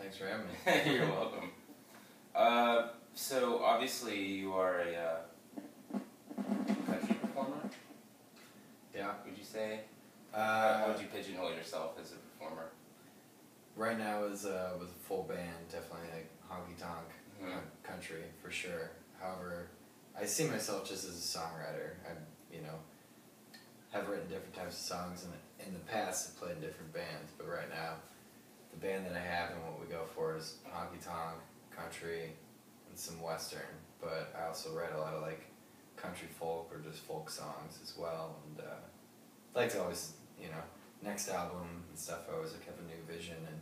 Thanks for having me. You're welcome. Uh, so obviously you are a uh, country performer. Yeah. Would you say? How Uh, would you pigeonhole yourself as a performer? right now is uh, with a full band, definitely like honky tonk Mhm. country for sure. However, I see myself just as a songwriter. I, you know, have written different types of songs and in the past have played in different bands, but right now, the band that I have and what we go for is honky tonk, country, and some western. But I also write a lot of like country folk or just folk songs as well, and uh, like to always, you know, next album and stuff. I always like have a new vision, and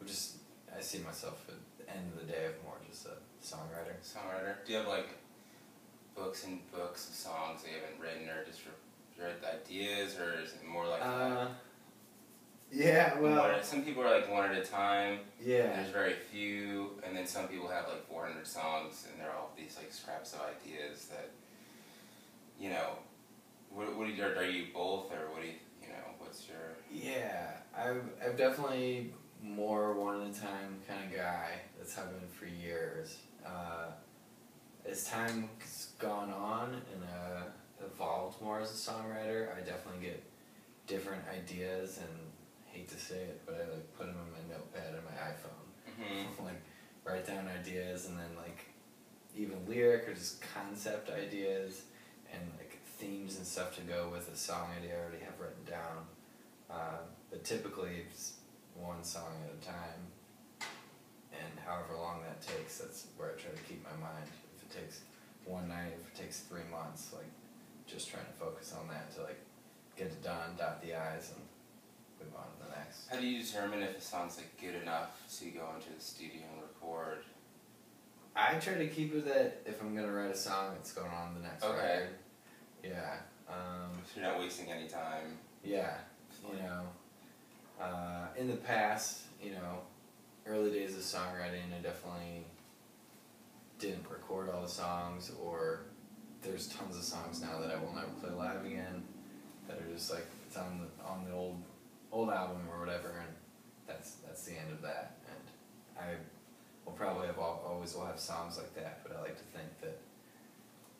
we just I see myself at the end of the day of more just a songwriter. Songwriter. Do you have like books and books of songs that you haven't written, or just re- read the ideas, or is it more like? Uh, yeah, well, at- some people are like one at a time. yeah, There's very few, and then some people have like 400 songs, and they're all these like scraps of ideas that, you know, what, what are, you, are you both, or what do you, you know, what's your, yeah. I've I've definitely more one at a time kind of guy. That's how I've been for years. Uh, as time's gone on and uh, evolved more as a songwriter, I definitely get different ideas and hate to say it, but I like put them in my notepad on my iPhone. mm-hmm. like write down ideas and then like even lyric or just concept ideas and like themes and stuff to go with a song idea I already have written down. Uh, but typically it's one song at a time, and however long that takes, that's where I try to keep my mind. If it takes one night, if it takes three months, like just trying to focus on that to like get it done, dot the i's, and move on to the next. How do you determine if a song's like good enough to go into the studio and record? I try to keep it that if I'm gonna write a song, it's going on the next Okay. record. Yeah. Um, So you're not wasting any time. yeah. You know, uh, in the past, you know, early days of songwriting, I definitely didn't record all the songs, or there's tons of songs now that I will never play live again, that are just like it's on the on the old old album or whatever, and that's that's the end of that. And I will probably have al- always will have songs like that, but I like to think that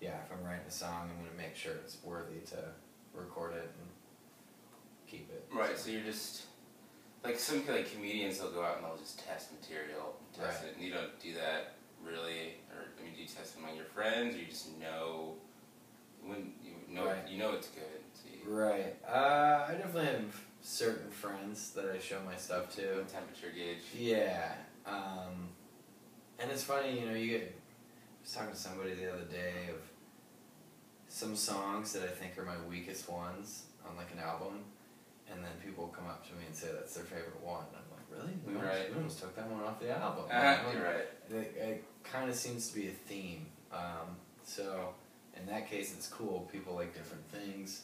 yeah, if I'm writing a song, I'm gonna make sure it's worthy to record it and keep it. Right, so you're just, like some like comedians, they'll go out and they'll just test material, test Right. it, and you don't do that really, or I mean, do you test among your friends, or you just know, when you know, Right. you know it's good, so you, Right. Uh, I definitely have certain friends that I show my stuff to. temperature gauge. Yeah. Um, and it's funny, you know, you get. I was talking to somebody the other day of some songs that I think are my weakest ones on like an album, and then people come up to me and say that's their favorite one. And I'm like, really? We almost, Right. we almost took that one off the album. Uh, you're right. It, it kind of seems to be a theme. Um, so in that case, it's cool. People like different things.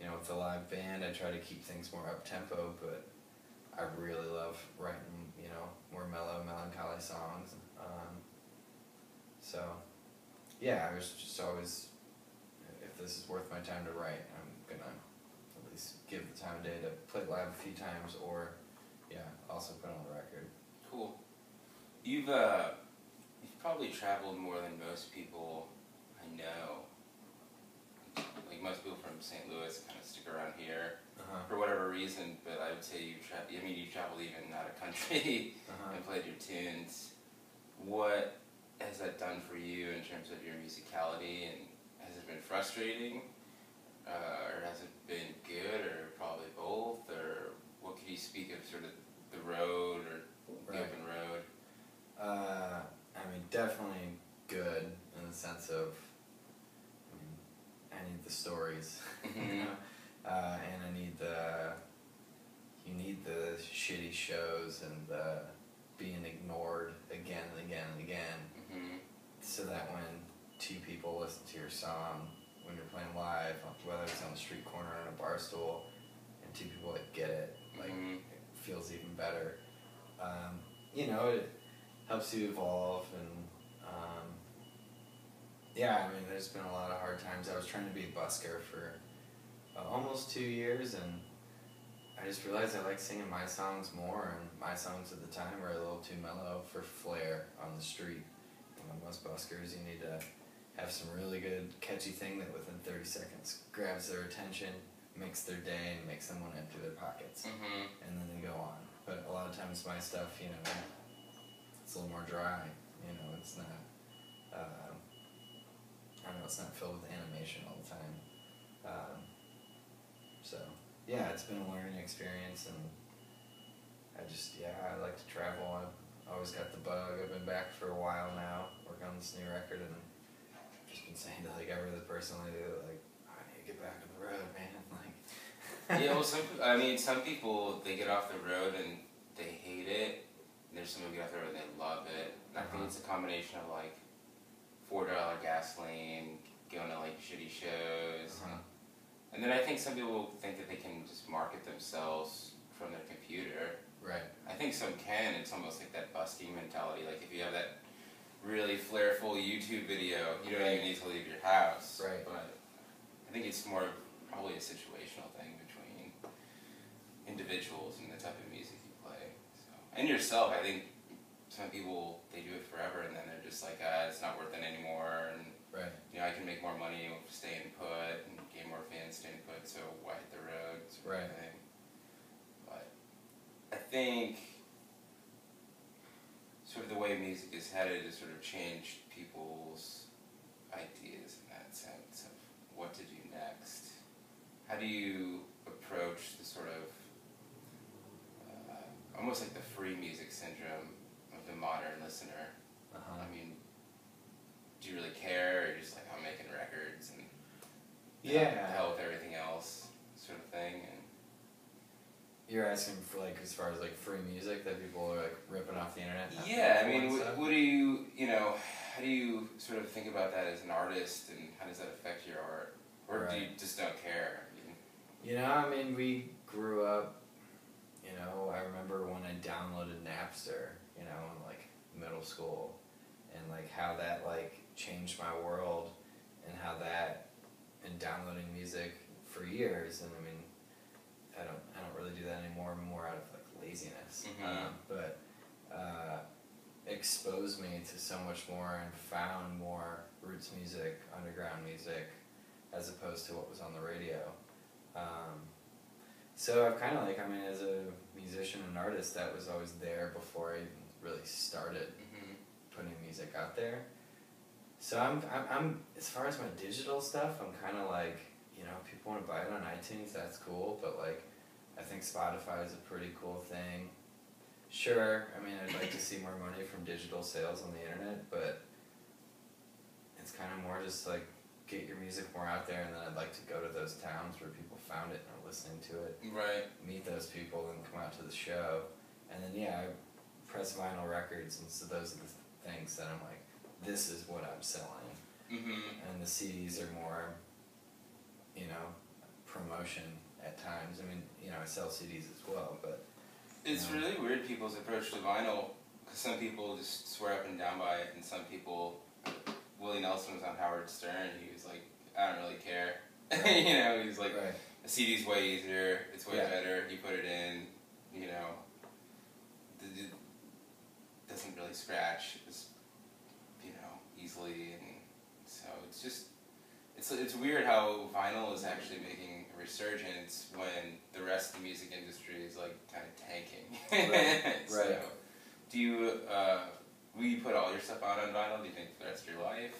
You know, with the live band, I try to keep things more up tempo, but I really love writing. You know, more mellow, melancholy songs. Um, so, yeah, I was just always, if this is worth my time to write, I'm gonna at least give the time of day to play live a few times, or yeah, also put on the record. Cool. You've uh, you've probably traveled more than most people I know. Most people from St. Louis kind of stick around here Uh-huh. for whatever reason, but I would say you tra- I mean you traveled even out of country Uh-huh. and played your tunes. What has that done for you in terms of your musicality, and has it been frustrating, uh, or has it been good, or probably both, or what could you speak of sort of the road or the Right. open road? Uh, I mean, definitely good in the sense of, I mean, I need the stories, you Mhm. know, uh, and I need the, you need the shitty shows and the being ignored again and again and again, hmm so that when two people listen to your song when you're playing live, whether it's on the street corner or in a bar stool, and two people that get it, like Mhm. it feels even better. Um, you know, it helps you evolve, and um, yeah, I mean, there's been a lot of hard times. I was trying to be a busker for uh, almost two years, and I just realized I like singing my songs more, and my songs at the time were a little too mellow for flair on the street. Know, most buskers, you need to have some really good, catchy thing that within 30 seconds grabs their attention, makes their day, and makes them want to empty their pockets. Mm-hmm. And then they go on. But a lot of times my stuff, you know, it's a little more dry. You know, it's not, uh, I don't know, it's not filled with animation all the time. Um, so, yeah, it's been a learning experience, and I just, yeah, I like to travel. I've always got the bug. I've been back for a while now, working on this new record, and saying to like every other person like, I need to get back on the road, man. Like, yeah, well, some I mean, some people they get off the road and they hate it. There's some who get off the road and they love it. And I think Uh-huh. it's a combination of like four dollar gasoline, going to like shitty shows, uh-huh. and then I think some people think that they can just market themselves from their computer. Right. I think some can. It's almost like that busking mentality. Like if you have that really flairful YouTube video, you don't Right. even need to leave your house. Right. But I think it's more probably a situational thing between individuals and the type of music you play. So and yourself, I think some people they do it forever and then they're just like, ah, it's not worth it anymore, and Right. you know I can make more money staying put and gain more fans staying put, so why hit the road? Sort of Right. thing. But I think sort of the way music is headed sort of change people's ideas in that sense of what to do next. How do you approach the sort of uh, almost like the free music syndrome of the modern listener? Uh-huh. I mean, do you really care, or you're just like I'm making records and Yeah. hell with everything else, sort of thing? And You're asking for like as far as like free music that people are like ripping off the internet. Yeah, I mean, what, what do you, you know, how do you sort of think about that as an artist, and how does that affect your art, or do you just don't care? You know, I mean, we grew up. You know, I remember when I downloaded Napster. You know, in like middle school, and like how that like changed my world, and how that, and downloading music for years, and I mean, I don't really do that anymore. More out of like laziness. Mhm. Um, but uh, exposed me to so much more and found more roots music, underground music, as opposed to what was on the radio. Um, so I've kind of like, I mean, as a musician and artist, that was always there before I even really started mhm. putting music out there. So I'm, I'm, I'm as far as my digital stuff, I'm kind of like, you know, people want to buy it on iTunes, that's cool, but like, I think Spotify is a pretty cool thing. Sure, I mean, I'd like to see more money from digital sales on the internet, but it's kind of more just like get your music more out there, and then I'd like to go to those towns where people found it and are listening to it Right. meet those people and come out to the show. And then yeah, I press vinyl records, and so those are the things that I'm like, this is what I'm selling. Mm-hmm. And the CDs are more, you know, promotion at times. I mean, you know, I sell CDs as well, but It's Yeah. really weird people's approach to vinyl, because some people just swear up and down by it, and some people. Willie Nelson was on Howard Stern. He was like, I don't really care. Right. you know, he's like, right, A CD's way easier. It's way Yeah. better. You put it in, you know. It doesn't really scratch as, you know, easily, and so it's just, it's it's weird how vinyl is actually making a resurgence when the rest of the music industry is like kind of tanking. Right, so, right. Do you uh, will you put all your stuff out on vinyl? Do you think for the rest of your life?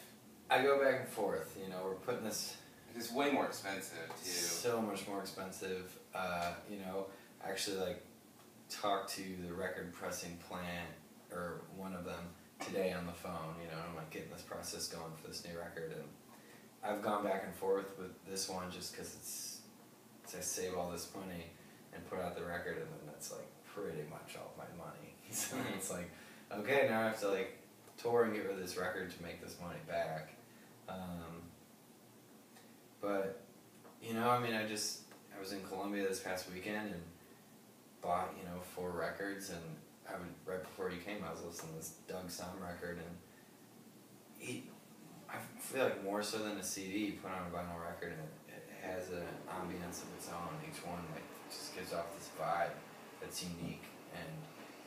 I go back and forth. You know, we're putting this It's way more expensive too. so much more expensive. Uh, you know, actually like talked to the record pressing plant or one of them today on the phone. You know, I'm like getting this process going for this new record, and I've gone back and forth with this one just because it's, it's I save all this money and put out the record, and then that's like pretty much all my money. so it's like, okay, now I have to like tour and get rid of this record to make this money back. Um, but you know, I mean, I just I was in Columbia this past weekend and bought you know four records, and I would right before you came, I was listening to this Doug Sahm record, and he, I feel like more so than a CD, you put on a vinyl record, and it, it has an ambience of its own. Each one like just gives off this vibe that's unique, and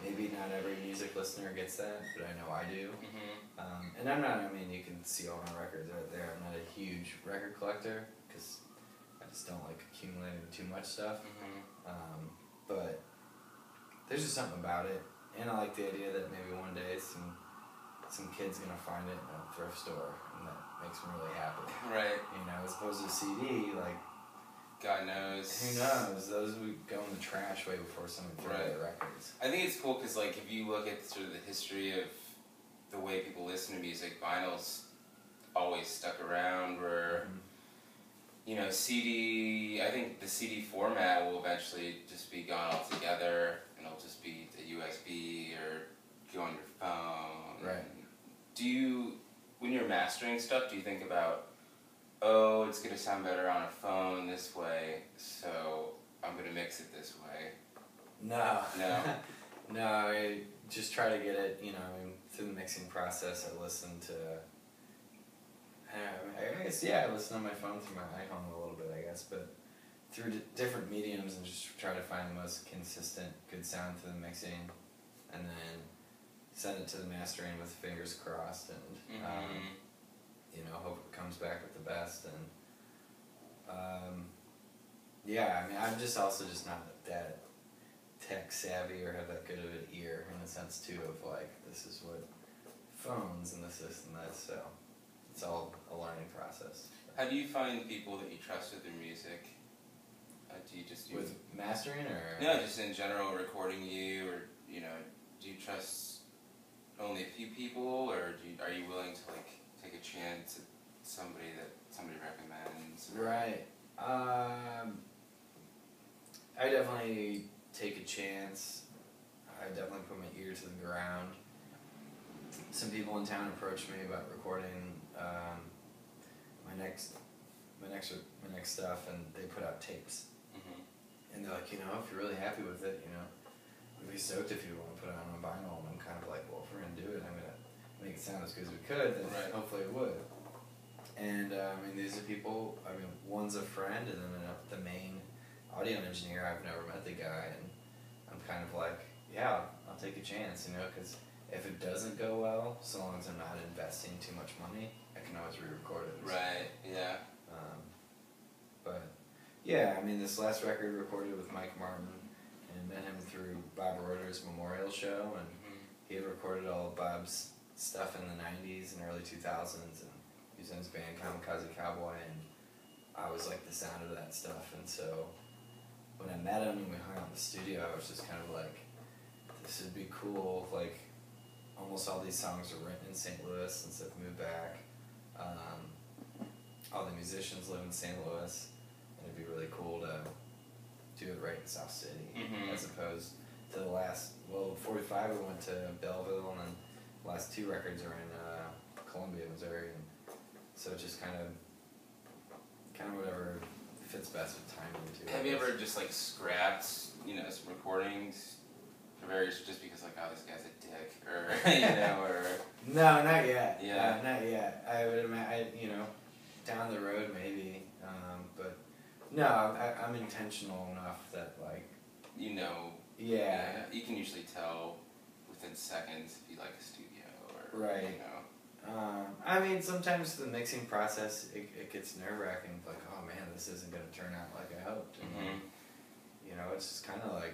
maybe not every music listener gets that, but I know I do. Mm-hmm. Um, and I'm not. I mean, you can see all my records right there. I'm not a huge record collector because I just don't like accumulating too much stuff. Mm-hmm. Um, but there's just something about it, and I like the idea that maybe one day some some kid's gonna find it in a thrift store, makes me really happy. Right. You know, as opposed to a CD, like God knows. who knows? Those would go in the trash way before someone threw Right. the records. I think it's cool because, like, if you look at sort of the history of the way people listen to music, vinyl's always stuck around. Where Mhm. you know, CD. I think the CD format will eventually just be gone altogether, and it'll just be the USB or go on your phone. Right. Do you, when you're mastering stuff, do you think about, oh, it's gonna sound better on a phone this way, so I'm gonna mix it this way? No. No? no, I just try to get it, you know, I mean, through the mixing process, I listen to. I guess, yeah, I listen on my phone through my iPhone a little bit, I guess, but through di- different mediums and just try to find the most consistent, good sound through the mixing, and then send it to the mastering with fingers crossed, and um, Mhm. you know, hope it comes back with the best. And um, yeah, I mean, I'm just also just not that tech savvy or have that good of an ear in the sense too of like this is what phones and this, this and that. So it's all a learning process. How do you find people that you trust with their music? Uh, do you just use With mastering or No, just in general, recording you, or you know, do you trust only a few people, or do you, are you willing to like take a chance at somebody that somebody recommends? Right. Um, I definitely take a chance. I definitely put my ear to the ground. Some people in town approached me about recording um, my next, my next, my next stuff, and they put out tapes. Mhm. And they're like, you know, if you're really happy with it, you know, be stoked if you want to put it on a vinyl. And I'm kind of like, well, if we're gonna do it, I'm gonna make it sound as good as we could. Then Right. hopefully it would. And uh, I mean, these are people. I mean, one's a friend, and then the main audio engineer. I've never met the guy, and I'm kind of like, yeah, I'll take a chance, you know, because if it doesn't go well, so long as I'm not investing too much money, I can always re-record it. Right. Yeah. Um, but yeah, I mean, this last record recorded with Mike Martin and met him through Bob Reuter's memorial show, and Mhm. he had recorded all of Bob's stuff in the '90s and early 2000s, and he was in his band Kamikaze Cowboy, and I was like the sound of that stuff, and so when I met him and we hung out in the studio, I was just kind of like, this would be cool. Like, almost all these songs are written in St. Louis since I've moved back. Um, all the musicians live in St. Louis, and it'd be really cool to do it right in South City, Mhm. as opposed to the last. Well, forty five, we went to Belleville, and then the last two records are in uh, Columbia, Missouri, and so it's just kind of, kind of whatever fits best with timing too. Have you ever just like scrapped, you know, some recordings for various just because like, oh, this guy's a dick, or you know, or No, not yet. Yeah. Uh, not yet. I would imagine, you know, down the road maybe. Um, but no, I, I'm intentional enough that like, you know, yeah, you can usually tell within seconds if you like a studio or Right. You know. Um, I mean, sometimes the mixing process it, it gets nerve wracking. Like, oh man, this isn't gonna turn out like I hoped. And then, Mhm. you know, it's just kind of like,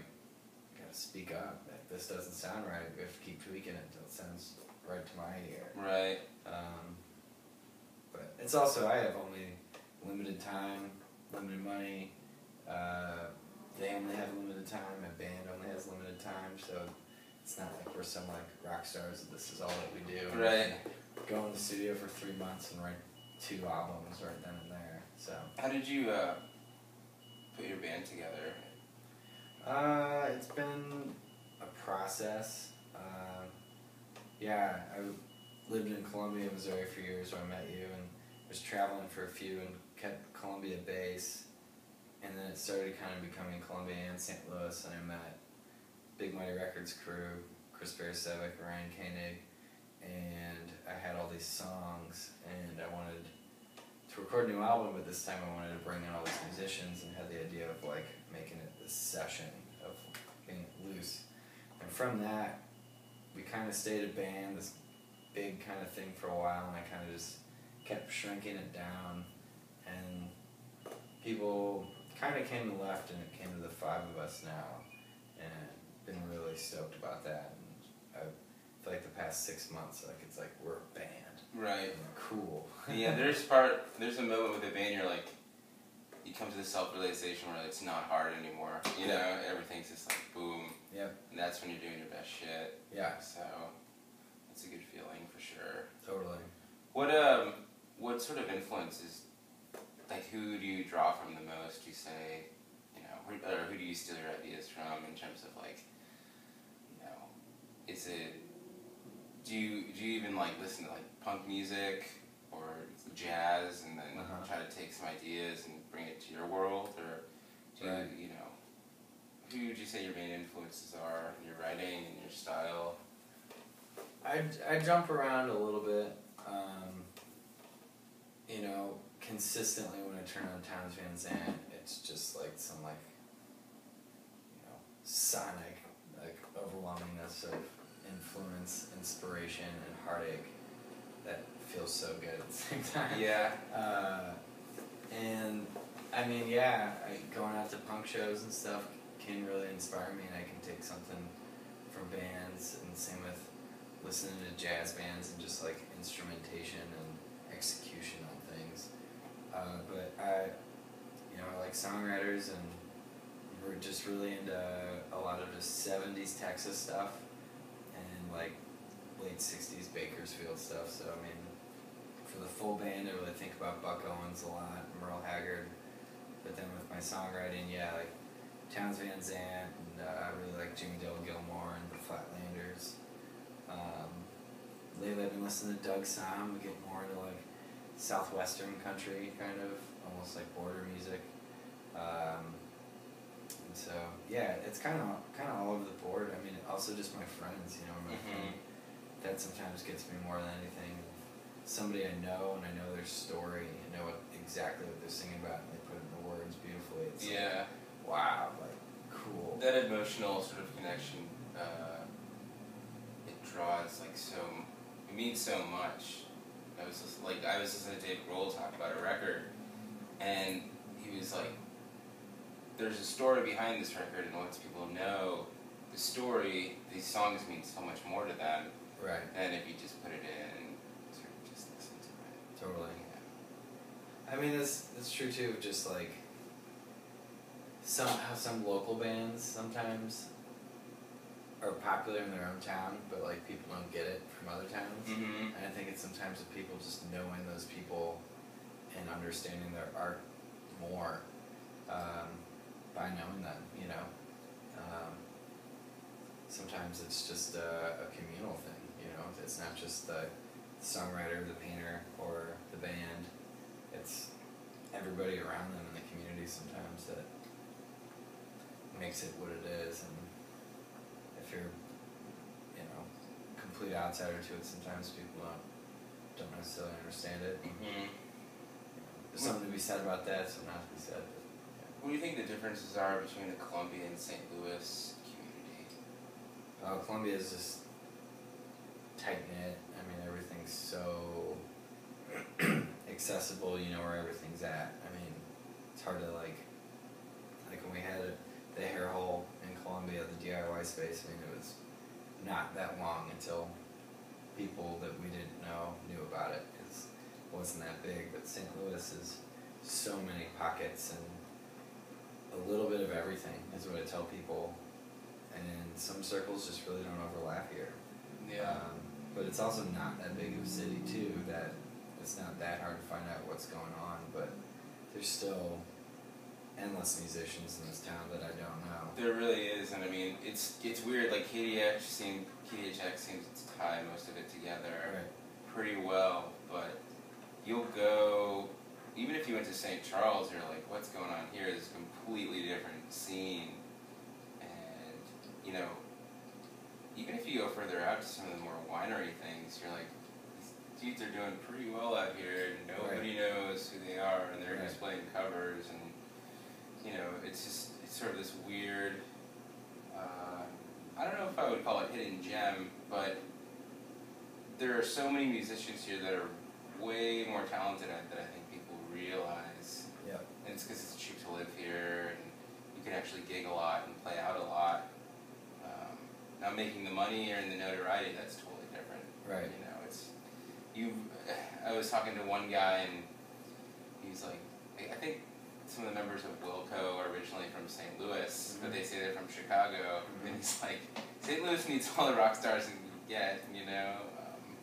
gotta speak up. If this doesn't sound right, we have to keep tweaking it until it sounds right to my ear. Right. Um, but it's also I have only limited time, limited money. Uh, they only have limited time. My band only has limited time, so it's not like we're some like rock stars. This is all that we do. Right. Go in the studio for three months and write two albums right then and there. So How did you uh, put your band together? uh, it's been a process. Um, yeah, I lived in Columbia, Missouri for years when I met you, and was traveling for a few and kept Columbia base. And then it started kind of becoming Columbia and St. Louis, and I met Big Muddy Records crew, Chris Barasevic, Ryan Koenig, and I had all these songs, and I wanted to to record a new album, but this time I wanted to bring in all these musicians and had the idea of like making it this session of being loose. And from that, we kind of stayed a band, this big kind of thing for a while, and I kind of just kept shrinking it down. And people kind of came and left, and it came to the five of us now, and been really stoked about that. And I feel like the past six months, like it's like we're a band. Right. Cool. yeah, there's part. There's a moment with a band. You're like, you come to the self realization where it's not hard anymore. You know, everything's just like boom. Yeah. And that's when you're doing your best shit. Yeah. So, that's a good feeling for sure. Totally. What um, what sort of influences, like who do you draw from the most? You say, you know, who, or who do you steal your ideas from in terms of like, you know, is it? Do you do you even like listen to like punk music or jazz and then Uh-huh. try to take some ideas and bring it to your world, or do Right. you, you know, who would you say your main influences are in your writing and your style? I, I jump around a little bit. Um, you know, consistently when I turn on Townes Van Zandt, it's just like some like, you know, sonic, like overwhelmingness of influence, inspiration, and heartache that feels so good at the same time. Yeah. Uh, and I mean, yeah, I, going out to punk shows and stuff can really inspire me, and I can take something from bands, and same with listening to jazz bands and just like instrumentation and execution. Uh, but I, you know, I like songwriters, and we're just really into a lot of just '70s Texas stuff, and like late '60s Bakersfield stuff. So I mean, for the full band, I really think about Buck Owens a lot, Merle Haggard. But then with my songwriting, yeah, like Townes Van Zandt, and uh, I really like Jimmie Dale Gilmore and the Flatlanders. Um, lately, I've been listening to Doug Sahm. We get more into like southwestern country, kind of almost like border music. Um, and so yeah, it's kind of kind of all over the board. I mean, also just my friends, you know, my Mhm. friend, that sometimes gets me more than anything. Somebody I know and I know their story and know what, exactly what they're singing about and they put it into words beautifully. It's like, Yeah. wow, like cool. That emotional sort of connection, uh, it draws like so, it means so much. I was just, like, I was listening to Dave Grohl talk about a record, and he was like, "There's a story behind this record, and once people know the story, these songs mean so much more to them Right, than if you just put it in and sort of just listen to it." totally. Yeah. I mean, that's that's true too. Just like some how some local bands sometimes are popular in their own town, but like people don't get it from other towns. Mm-hmm. And I think it's sometimes with people just knowing those people and understanding their art more um, by knowing them, you know. Um, sometimes it's just a, a communal thing, you know. It's not just the songwriter, the painter, or the band. It's everybody around them in the community sometimes that makes it what it is. And you're, you know, complete outsider to it, sometimes people don't don't necessarily understand it. Mm-hmm. There's something to be said about that, something not to be said. But, What do you think the differences are between the Columbia and St. Louis community? Uh, Columbia is just tight knit. I mean, everything's so accessible. You know where everything's at. I mean, it's hard to like, like when we had it, the hair hole Columbia, the DIY space. I mean, it was not that long until people that we didn't know knew about it. It's, it wasn't that big, but St. Louis is so many pockets and a little bit of everything is what I tell people. And some circles just really don't overlap here. Um, but it's also not that big of a city too that it's not that hard to find out what's going on. But there's still endless musicians in this town that I don't know. There really is, and I mean, it's it's weird. Like KDH seems KDHX seems to tie most of it together Right. pretty well, but you'll go even if you went to St. Charles, you're like, what's going on here is a completely different scene, and you know, even if you go further out to some of the more winery things, you're like, these dudes are doing pretty well out here, and nobody knows who they are, and they're Right. just playing covers, and you know, it's just it's sort of this weird. Uh, I don't know if I would call it hidden gem, but there are so many musicians here that are way more talented at than I think people realize. Yep. And it's because it's cheap to live here, and you can actually gig a lot and play out a lot. Um, now making the money or in the notoriety, that's totally different. Right. You know, it's you. I was talking to one guy, and he's like, I think some of the members of Wilco are originally from St. Louis, but Mhm. they say they're from Chicago. Mhm. And he's like, St. Louis needs all the rock stars it can get. You know, um,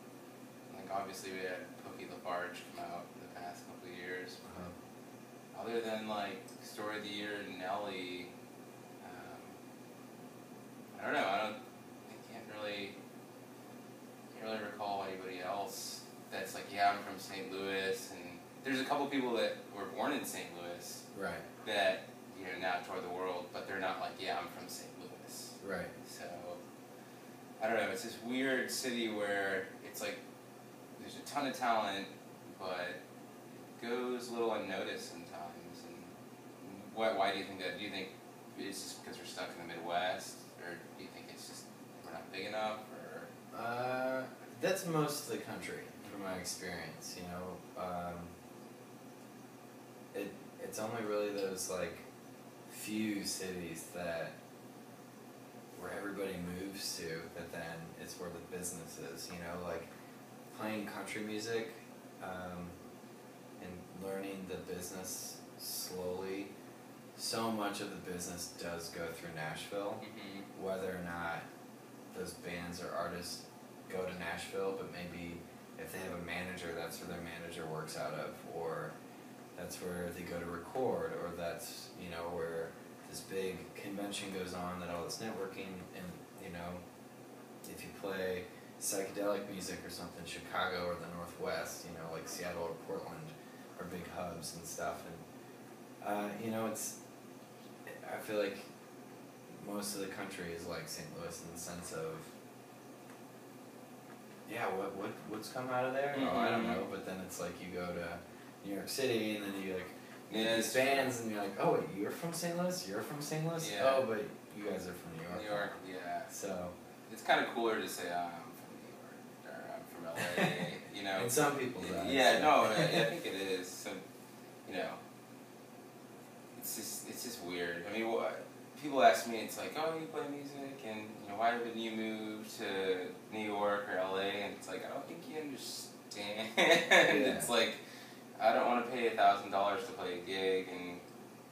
like obviously we had Pokey LaFarge come out in the past couple of years, Uh-huh. other than like story of the year Nelly, um, I don't know. I don't. I can't really. Can't really recall anybody else that's like, yeah, I'm from St. Louis, and there's a couple people that were born in St. Louis Right. that you know now tour the world, but they're not like, yeah, I'm from St. Louis. Right. So I don't know. It's this weird city where it's like there's a ton of talent, but it goes a little unnoticed sometimes. And why, why do you think that? Do you think it's just because we're stuck in the Midwest, or do you think it's just we're not big enough, or Uh, that's most of the country, from my experience. You know, um, it it's only really those like few cities that where everybody moves to that then it's where the business is. You know, like playing country music um, and learning the business slowly. So much of the business does go through Nashville whether or not those bands or artists go to Nashville, but maybe if they have a manager, that's where their manager works out of, or that's where they go to record, or that's you know where this big convention goes on that all this networking and you know if you play psychedelic music or something, Chicago or the Northwest, you know like Seattle or Portland are big hubs and stuff, and uh, you know it's I feel like most of the country is like St. Louis in the sense of yeah, what what what's come out of there? Oh, I don't Mhm. know. But then it's like you go to New York City and then you like meet Yeah, these bands and you're like, oh wait, you're from St. Louis? You're from St. Louis? Yeah. Oh, but you guys are from New York. New York? Yeah, So it's kind of cooler to say oh, I'm from New York or I'm from LA. you know, in some people's eyes. Yeah, no, I, I think it is. So, you know, it's just it's just weird. I mean, what people ask me, it's like, oh, you play music, and you know, why didn't you move to New York or LA? And it's like, I don't think you understand. It's like, I don't want to pay a thousand dollars to play a gig and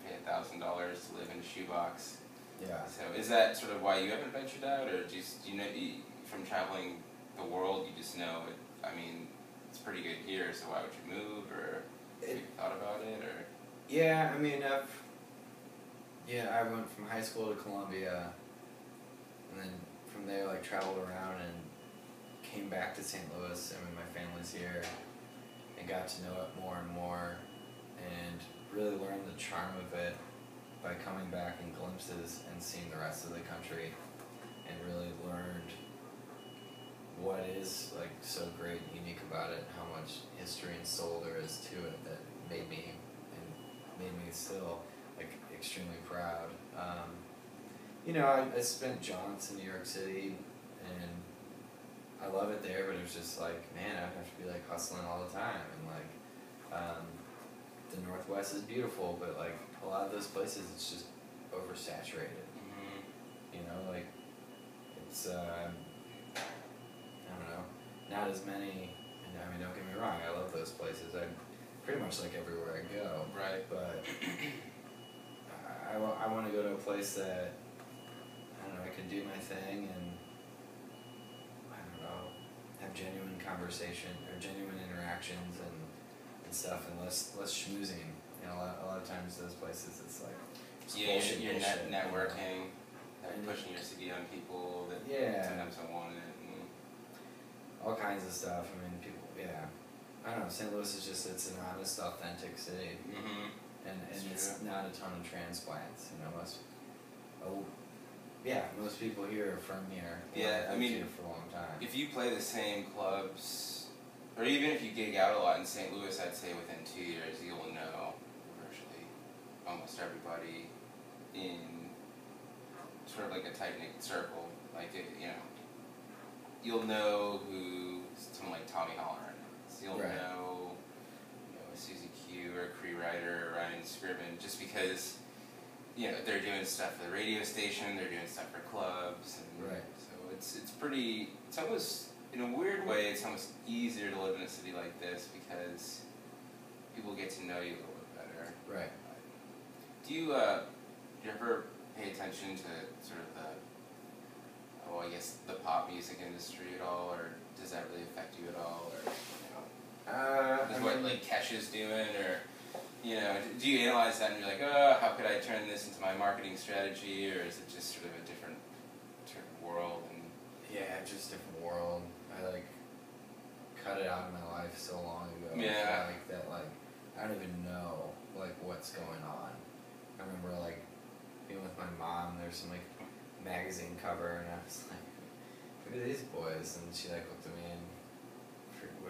pay a thousand dollars to live in a shoebox. Yeah. So, is that sort of why you haven't ventured out, or just you know from traveling the world, you just know it? I mean, it's pretty good here, so why would you move, or have you thought about it, or? Yeah, I mean, I've, yeah, I went from high school to Columbia, and then from there, like, traveled around and came back to St. Louis. I mean, my family's here, and got to know it more and more, and really learned the charm of it by coming back in glimpses and seeing the rest of the country, and really learned what is like so great and unique about it, how much history and soul there is to it that made me and made me still like extremely proud. Um, you know, I, I spent jaunts in New York City, and I love it there, but it was just like, man, I have to be like hustling all the time, and like, um, the Northwest is beautiful, but like a lot of those places, it's just oversaturated. Mm-hmm. You know, like it's uh, I don't know, not as many. And I mean, don't get me wrong, I love those places. I pretty much like everywhere I go. Right. But I, I, I want to go to a place that I don't know. I can do my thing and I don't know, have genuine conversation or genuine interactions and and stuff, and less less schmoozing. You know, a lot, a lot of times those places, it's like it's Yeah, bullshit, you're, you're net, networking, And- pushing your CD on people that Yeah. sometimes don't want it. And, all kinds of stuff. I mean, people, yeah. I don't know. St. Louis is just it's an honest, authentic city, mm-hmm. and and it's not a ton of transplants. You know, most. Oh, yeah, most people here are from here. Yeah, I mean, here for a long time. If you play the same clubs or even if you gig out a lot in St. Louis, I'd say within two years you'll know virtually almost everybody in sort of like a tight knit circle. Like it, you know, you'll know who someone like Tommy Halloran is. You'll Right. know, you know, Susie Q or Cree Rider or Ryan Scriven, just because you know they're doing stuff for the radio station, they're doing stuff for clubs, and Right. so it's it's pretty. It's almost in a weird way, it's almost easier to live in a city like this because people get to know you a little bit better. Right. Do you uh, do you ever pay attention to sort of the oh I guess the pop music industry at all, or does that really affect you at all, or you know, Uh, is what mean- like Kesh is doing, or you know, do you analyze that and you're like, oh, how could I turn this into my marketing strategy, or is it just sort of a different, different world? And Yeah, just different world. I like cut it out of my life so long ago. Yeah. Like that, like I don't even know like what's going on. I remember like being with my mom. There's some like magazine cover, and I was like, "Who are these boys?" And she like looked at me and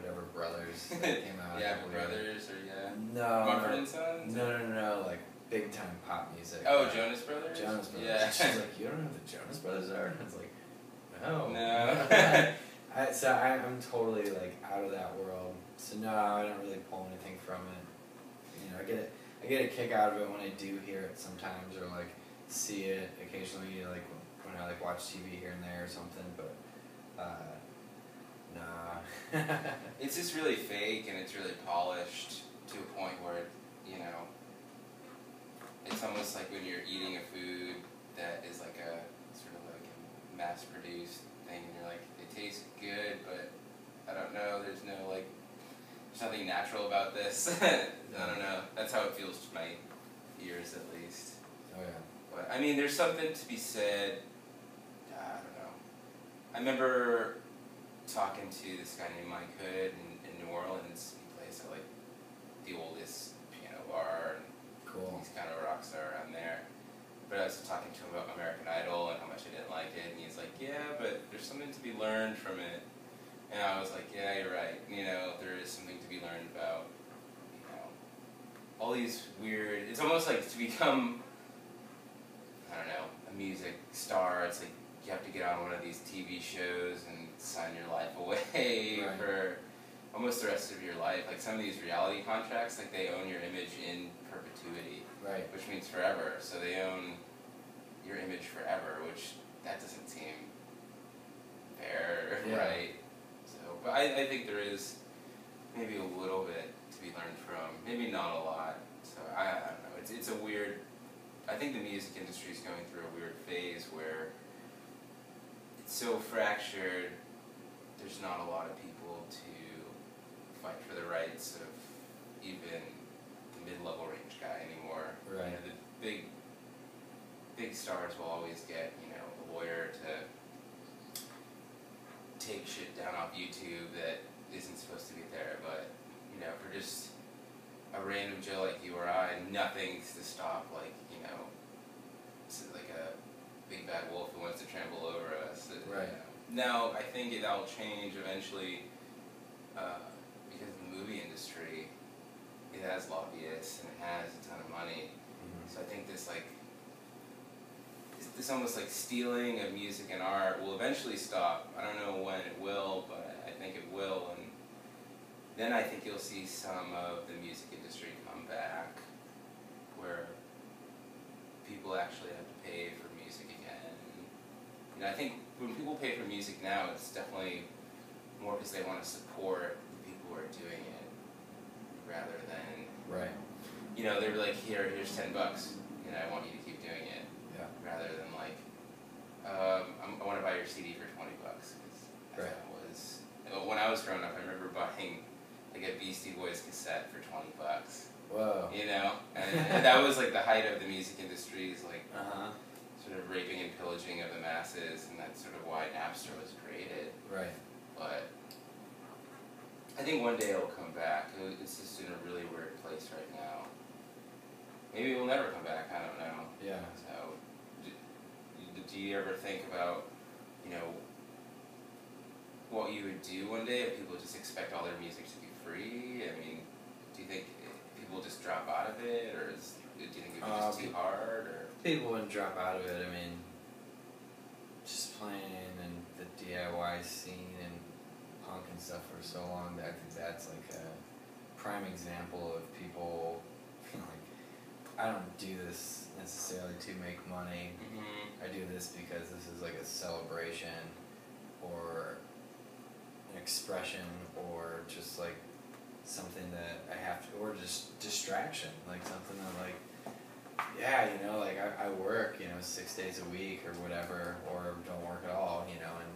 whatever brothers that came out. yeah, brothers or yeah, No. Mumford no, and Sons. no, no, no, no, like big time pop music. Oh, like, Jonas Brothers. Jonas Brothers. Yeah. She's like, you don't know who the Jonas Brothers are? And I was like, no. No. I, so I, I'm totally like out of that world. So no, I don't really pull anything from it. You know, I get it. I get a kick out of it when I do hear it sometimes, or like see it occasionally, like when I like watch TV here and there or something. But uh, nah. It's just really fake and it's really polished to a point where, you know, it's almost like when you're eating a food that is like a sort of like a mass produced thing and you're like, it tastes good, but I don't know, there's no like, there's nothing natural about this. I don't know. That's how it feels to my ears at least. oh yeah. But I mean, there's something to be said. I don't know. I remember talking to this guy named Mike Hood in, in New Orleans. He plays at like the oldest piano bar, and Cool. he's kind of a rock star around there. But I was talking to him about American Idol and how much I didn't like it, and he's like, "Yeah, but there's something to be learned from it." And I was like, "Yeah, you're right. You know, there is something to be learned about, you know, all these weird. It's almost like to become, I don't know, a music star. It's like you have to get on one of these TV shows and sign your life away Right. for almost the rest of your life. Like some of these reality contracts, like they own your image in perpetuity, Right. which means forever. So they own your image forever, which that doesn't seem fair, Yeah. right? So, but I, I think there is maybe a little bit to be learned from, maybe not a lot. So I, I don't know. It's it's a weird. I think the music industry is going through a weird phase where so fractured. There's not a lot of people to fight for the rights of even the mid-level range guy anymore. You Right. know, the big, big stars will always get you know a lawyer to take shit down off YouTube that isn't supposed to be there. But you know, for just a random Joe like you or I, nothing's to stop like you know, like a big bad wolf who wants to trample over us. Right. know. Now I think it, that'll change eventually, uh, because the movie industry, it has lobbyists and it has a ton of money. Mhm. So I think this like this, almost like stealing of music and art will eventually stop. I don't know when it will, but I think it will, and then I think you'll see some of the music industry come back, where people actually have to pay for. Know, I think when people pay for music now, it's definitely more because they want to support the people who are doing it, rather than Right. you know, they're like, here, here's ten bucks, and I want you to keep doing it, Yeah. rather than like, um, I'm, I want to buy your CD for twenty bucks. Right. That was when I was growing up. I remember buying like a Beastie Boys cassette for twenty bucks. Whoa. You know, and, and that was like the height of the music industry's like Uh huh. Sort of raping and pillaging of the masses, and that's sort of why Napster was created. Right. But I think one day it'll come back. It's just in a really weird place right now. Maybe it will never come back. I don't know. Yeah. So, do, do you ever think about, you know, what you would do one day if people just expect all their music to be free? I mean, do you think people just drop out of it, or is, do you think it would be just Um, too hard, or? People wouldn't drop out of it. I mean, just playing in the DIY scene and punk and stuff for so long. That I think that's like a prime example of people feeling like I don't do this necessarily to make money. Mm-hmm. I do this because this is like a celebration or an expression or just like something that I have to, or just distraction, like something that like, yeah, you know, like I, I work, you know, six days a week or whatever, or don't work at all, you know, and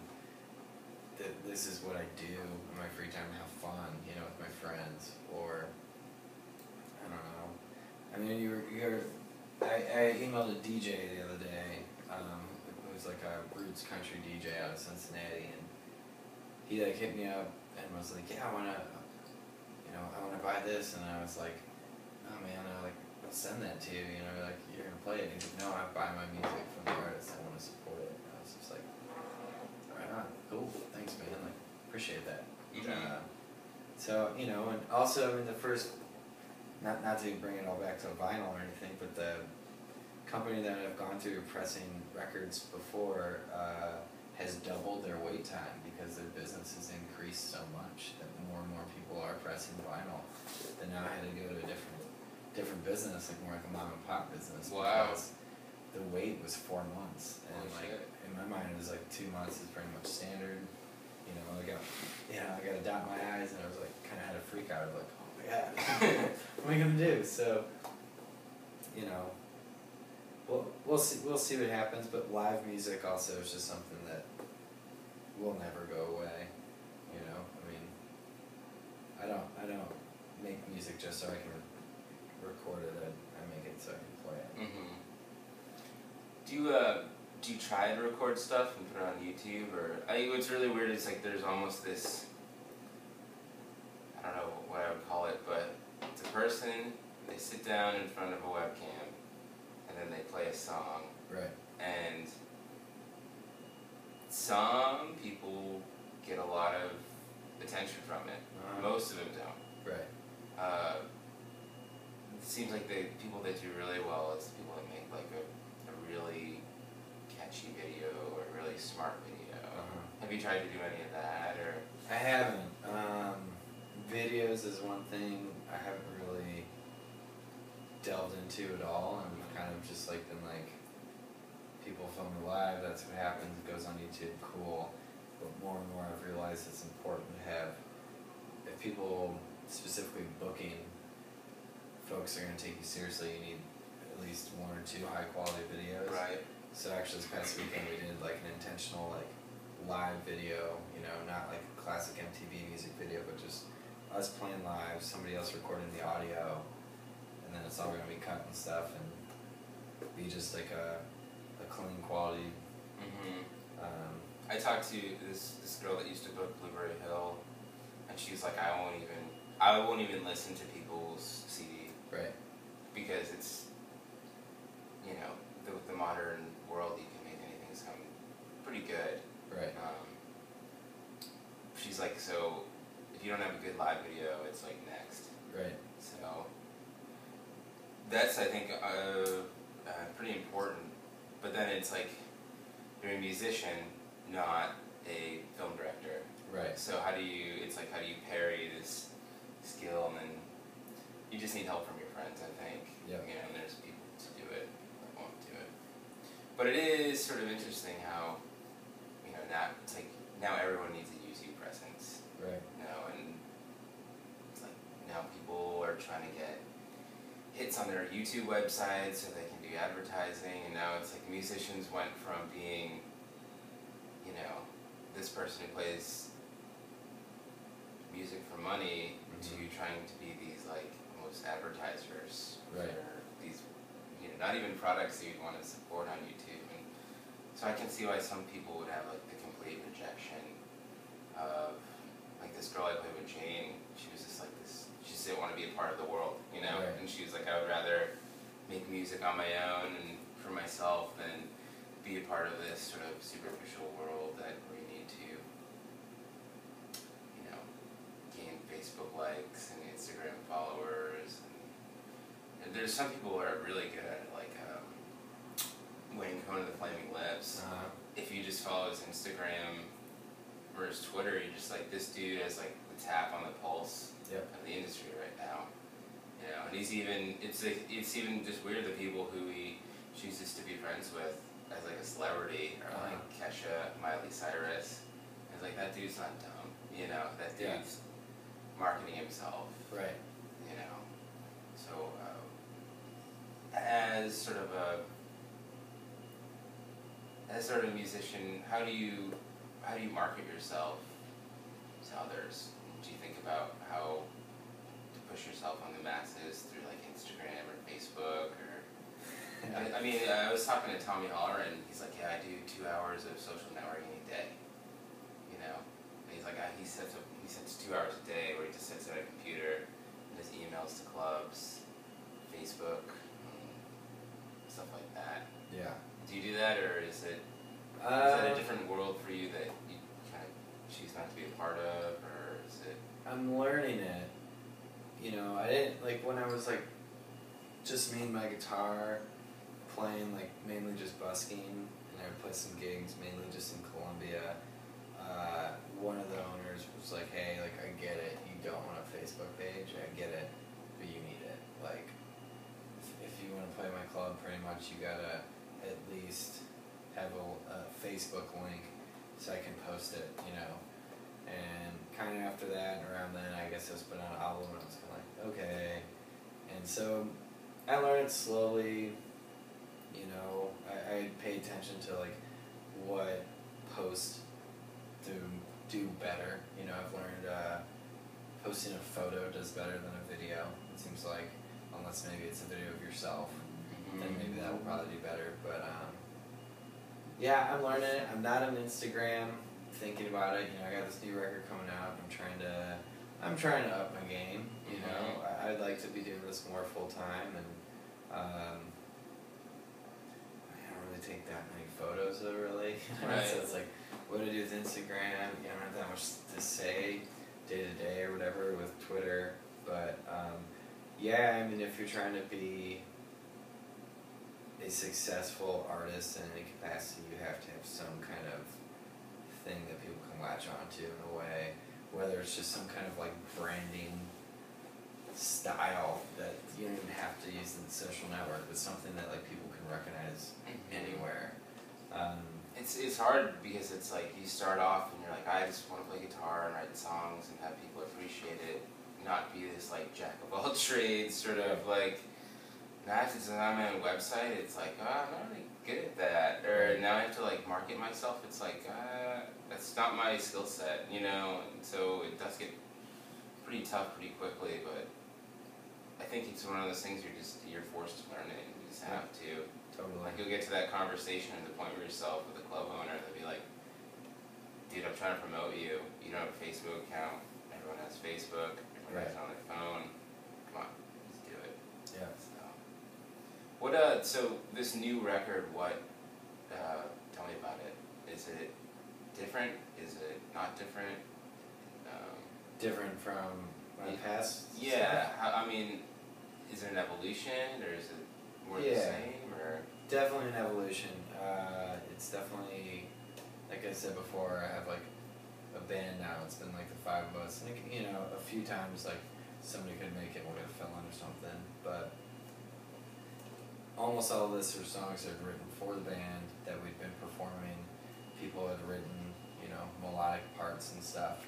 th- this is what I do in my free time to have fun, you know, with my friends, or I don't know. I mean, you were, you're, I, I emailed a DJ the other day, um, it was like a roots country DJ out of Cincinnati, and he like hit me up and was like, yeah, I wanna, you know, I wanna buy this, and I was like, oh man, I like, send that to you, you know, like you're gonna play it. And he's like, no, I buy my music from the artist. I wanna support it. And I was just like, right on, cool, thanks, man. Like, appreciate that. Mhm. Uh, so you know, and also in the first, not not to bring it all back to vinyl or anything, but the company that I've gone through pressing records before uh, has doubled their wait time because their business has increased so much that more and more people are pressing vinyl. They now had to go to a different different business, like more like a mom and pop business. Wow. Because the wait was four months, and Holy like shit. in my mind it was like two months is pretty much standard. You know, I got, you know, I got to dot my eyes, and I was like, kind of had a freak out of like, oh my god, what am I gonna do? So, you know, we'll we'll see we'll see what happens. But live music also is just something that will never go away. You know, I mean, I don't I don't make music just so I can re- record it. I, I make it so I can play it. Mm-hmm. Do you uh do you try to record stuff and put it on YouTube or I what's really weird is like there's almost this I don't know what I would call it, but it's a person, they sit down in front of a webcam and then they play a song Right. and some people get a lot of attention from it. Uh, Most of them don't. Right. Uh, seems like the people that do really well is the people that make like a, a really catchy video or a really smart video. Uh-huh. Have you tried to do any of that or? I haven't. Um, videos is one thing I haven't really delved into at all. and I've kind of just like been like, people film it live. That's what happens. It goes on YouTube. Cool. But more and more, I've realized it's important to have. If people specifically booking folks are going to take you seriously, you need at least one or two high quality videos. Right. So actually, this past weekend we did like an intentional like live video. You know, not like a classic MTV music video, but just us playing live, somebody else recording the audio, and then it's all gonna be cut and stuff, and be just like a a clean quality. Mm-hmm. Um, I talked to this this girl that used to book Blueberry Hill, and she's like, I won't even I won't even listen to people's CD right. because it's you know the the modern world you can make anything sound pretty good. Right. Um, she's like, so if you don't have a good live video, it's like next. Right. So that's I think uh, uh, pretty important. But then it's like you're a musician, not a film director. Right. So how do you? It's like how do you parry this skill, and then you just need help from your friends. I think. Yeah. You know, and there's people to do it that won't do it. But it is sort of interesting how, you know, now it's like now everyone needs a YouTube presence. Right. You know, and it's like now people are trying to get hits on their YouTube website so they can do advertising, and now it's like musicians went from being, you know, this person who plays music for money to Mhm. trying to be these like those advertisers Right. for these, you know, not even products that you'd want to support on YouTube. And so I can see why some people would have like the complete rejection of like this girl I played with Jane. She was just like this. She just didn't want to be a part of the world, you know. Right. And she was like, I would rather make music on my own and for myself than be a part of this sort of superficial world that we need to, you know, gain Facebook likes there's some people who are really good at it, like um, Wayne Coyne of the Flaming Lips. Uh, If you just follow his Instagram or his Twitter, you're just like this dude has like the tap on the pulse Yep. of the industry right now. You know, and he's even it's like, it's even just weird the people who he chooses to be friends with as like a celebrity or like Kesha, Miley Cyrus. It's like that dude's not dumb. You know, that Yeah. dude's marketing himself right. you know. So, uh, as sort of a as sort of a musician, how do you how do you market yourself to others? Do you think about how to push yourself on the masses through like Instagram or Facebook or? I, I mean, I was talking to Tommy Halloran and he's like, yeah, I do two hours of social networking a day. You know, and he's like, he sets up, he sets two hours a day where he just sits at a computer and does emails to clubs, Facebook, um, stuff like that. Yeah. Do you do that, or is it is Uh, that a different world for you that you kind of choose not to be a part of, or is it? I'm learning it. You know, I didn't like when I was like just me and my guitar playing like mainly just busking and I would play some gigs mainly just in Columbia. Uh, one of the owners was like, Hey, like I get it, you don't want a Facebook page, I get it, but you need it. Like if, if you wanna play my club pretty much you gotta at least have a, a Facebook link so I can post it, you know. And kind of after that, around then, I guess I was putting out an album, and I was kind of like, okay. And so I learned slowly, you know, I, I pay attention to like what posts do do better. You know, I've learned uh, posting a photo does better than a video. It seems like, unless maybe it's a video of yourself then maybe that will probably do better. But um, yeah, I'm learning it. I'm not on Instagram thinking about it. You know, I got this new record coming out. I'm trying to, I'm trying to up my game. You know, I, I'd like to be doing this more full time, and um, I don't really take that many photos though. Really, Right. so it's like, what do I do with Instagram? You know, I don't have that much to say day to day or whatever with Twitter. But um, yeah, I mean, if you're trying to be a successful artist in any capacity, you have to have some kind of thing that people can latch onto in a way. Whether it's just some kind of like branding style that you don't even have to use in the social network, but something that like people can recognize anywhere. Um, It's it's hard because it's like you start off and you're like I just want to play guitar and write songs and have people appreciate it, not be this like jack of all trades sort of like. Now I have to design my own website. It's like oh, I'm not really good at that. Or now I have to like market myself. It's like uh, that's not my skill set, you know. And so it does get pretty tough pretty quickly. But I think it's one of those things you're just you're forced to learn it. and You just have to. totally. Like you'll get to that conversation at the point where yourself with a club owner, they'll be like, "Dude, I'm trying to promote you. You don't have a Facebook account. Everyone has Facebook. Everyone has it on their phone. Come on, let's do it." Yeah. So, what uh? So this new record, what? Uh, tell me about it. Is it different? Is it not different? Um, Different from my Yeah. past. yeah. stuff? I mean, is it an evolution or is it more the same or? Definitely an evolution. Uh, it's definitely, like I said before, I have like a band now. It's been like the five of us, and it, you know, a few times like somebody could make it we have fill in or something, but almost all of this are songs I'd written for the band that we'd been performing. People had written, you know, melodic parts and stuff,